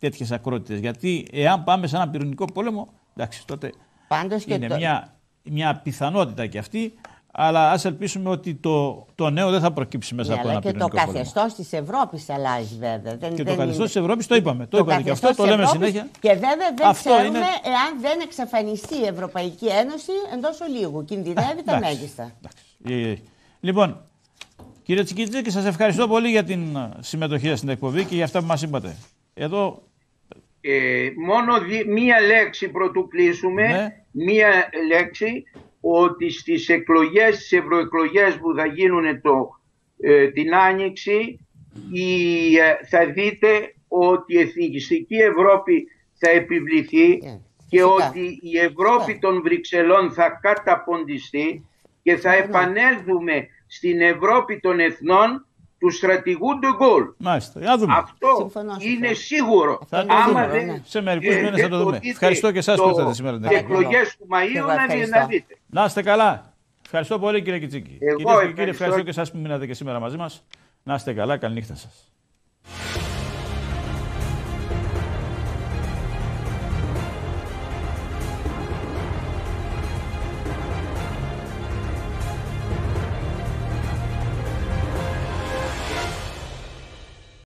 τέτοιες ακρότητες. Γιατί εάν πάμε σε ένα πυρηνικό πόλεμο, εντάξει, τότε Πάντως είναι μια, μια πιθανότητα και αυτή. Αλλά ας ελπίσουμε ότι το, το νέο δεν θα προκύψει μέσα ναι, από ένα πυρηνικό πόλεμο. Και το καθεστώς της Ευρώπης αλλάζει βέβαια. Δεν, και δεν το καθεστώς της Ευρώπης το είπαμε. Το, το είπαμε και αυτό, το λέμε συνέχεια. Και βέβαια δεν αυτό ξέρουμε είναι... εάν δεν εξαφανιστεί η Ευρωπαϊκή Ένωση εντός ολίγου. Κινδυνεύει τα μέγιστα. Εντάξει. Λοιπόν, κύριε Τσικίτζη, σας ευχαριστώ πολύ για την συμμετοχή στην εκπομπή και για αυτά που μας είπατε. Εδώ ε, μόνο μία λέξη πρωτού κλείσουμε, ναι. μία λέξη ότι στις εκλογές, στις ευρωεκλογές που θα γίνουν το, ε, την Άνοιξη η, ε, θα δείτε ότι η εθνικιστική Ευρώπη θα επιβληθεί ναι. και ότι η Ευρώπη των Βρυξελών θα καταποντιστεί και θα επανέλθουμε στην Ευρώπη των εθνών τους στρατηγού Ντογκόλ. Μάλιστα. Για δούμε. Αυτό είναι σίγουρο. Θα το δούμε. Ναι. Σε μερικούς μήνες θα το δούμε. Ευχαριστώ και εσάς που ήρθατε σήμερα. Τι εκλογές του Μαΐου να δείτε. Να είστε καλά. Ευχαριστώ πολύ κύριε Κιτσίκη. Κυρίες και κύριοι, ευχαριστώ και εσάς που μείνατε και σήμερα μαζί μας. Να είστε καλά. Καλή νύχτα σας.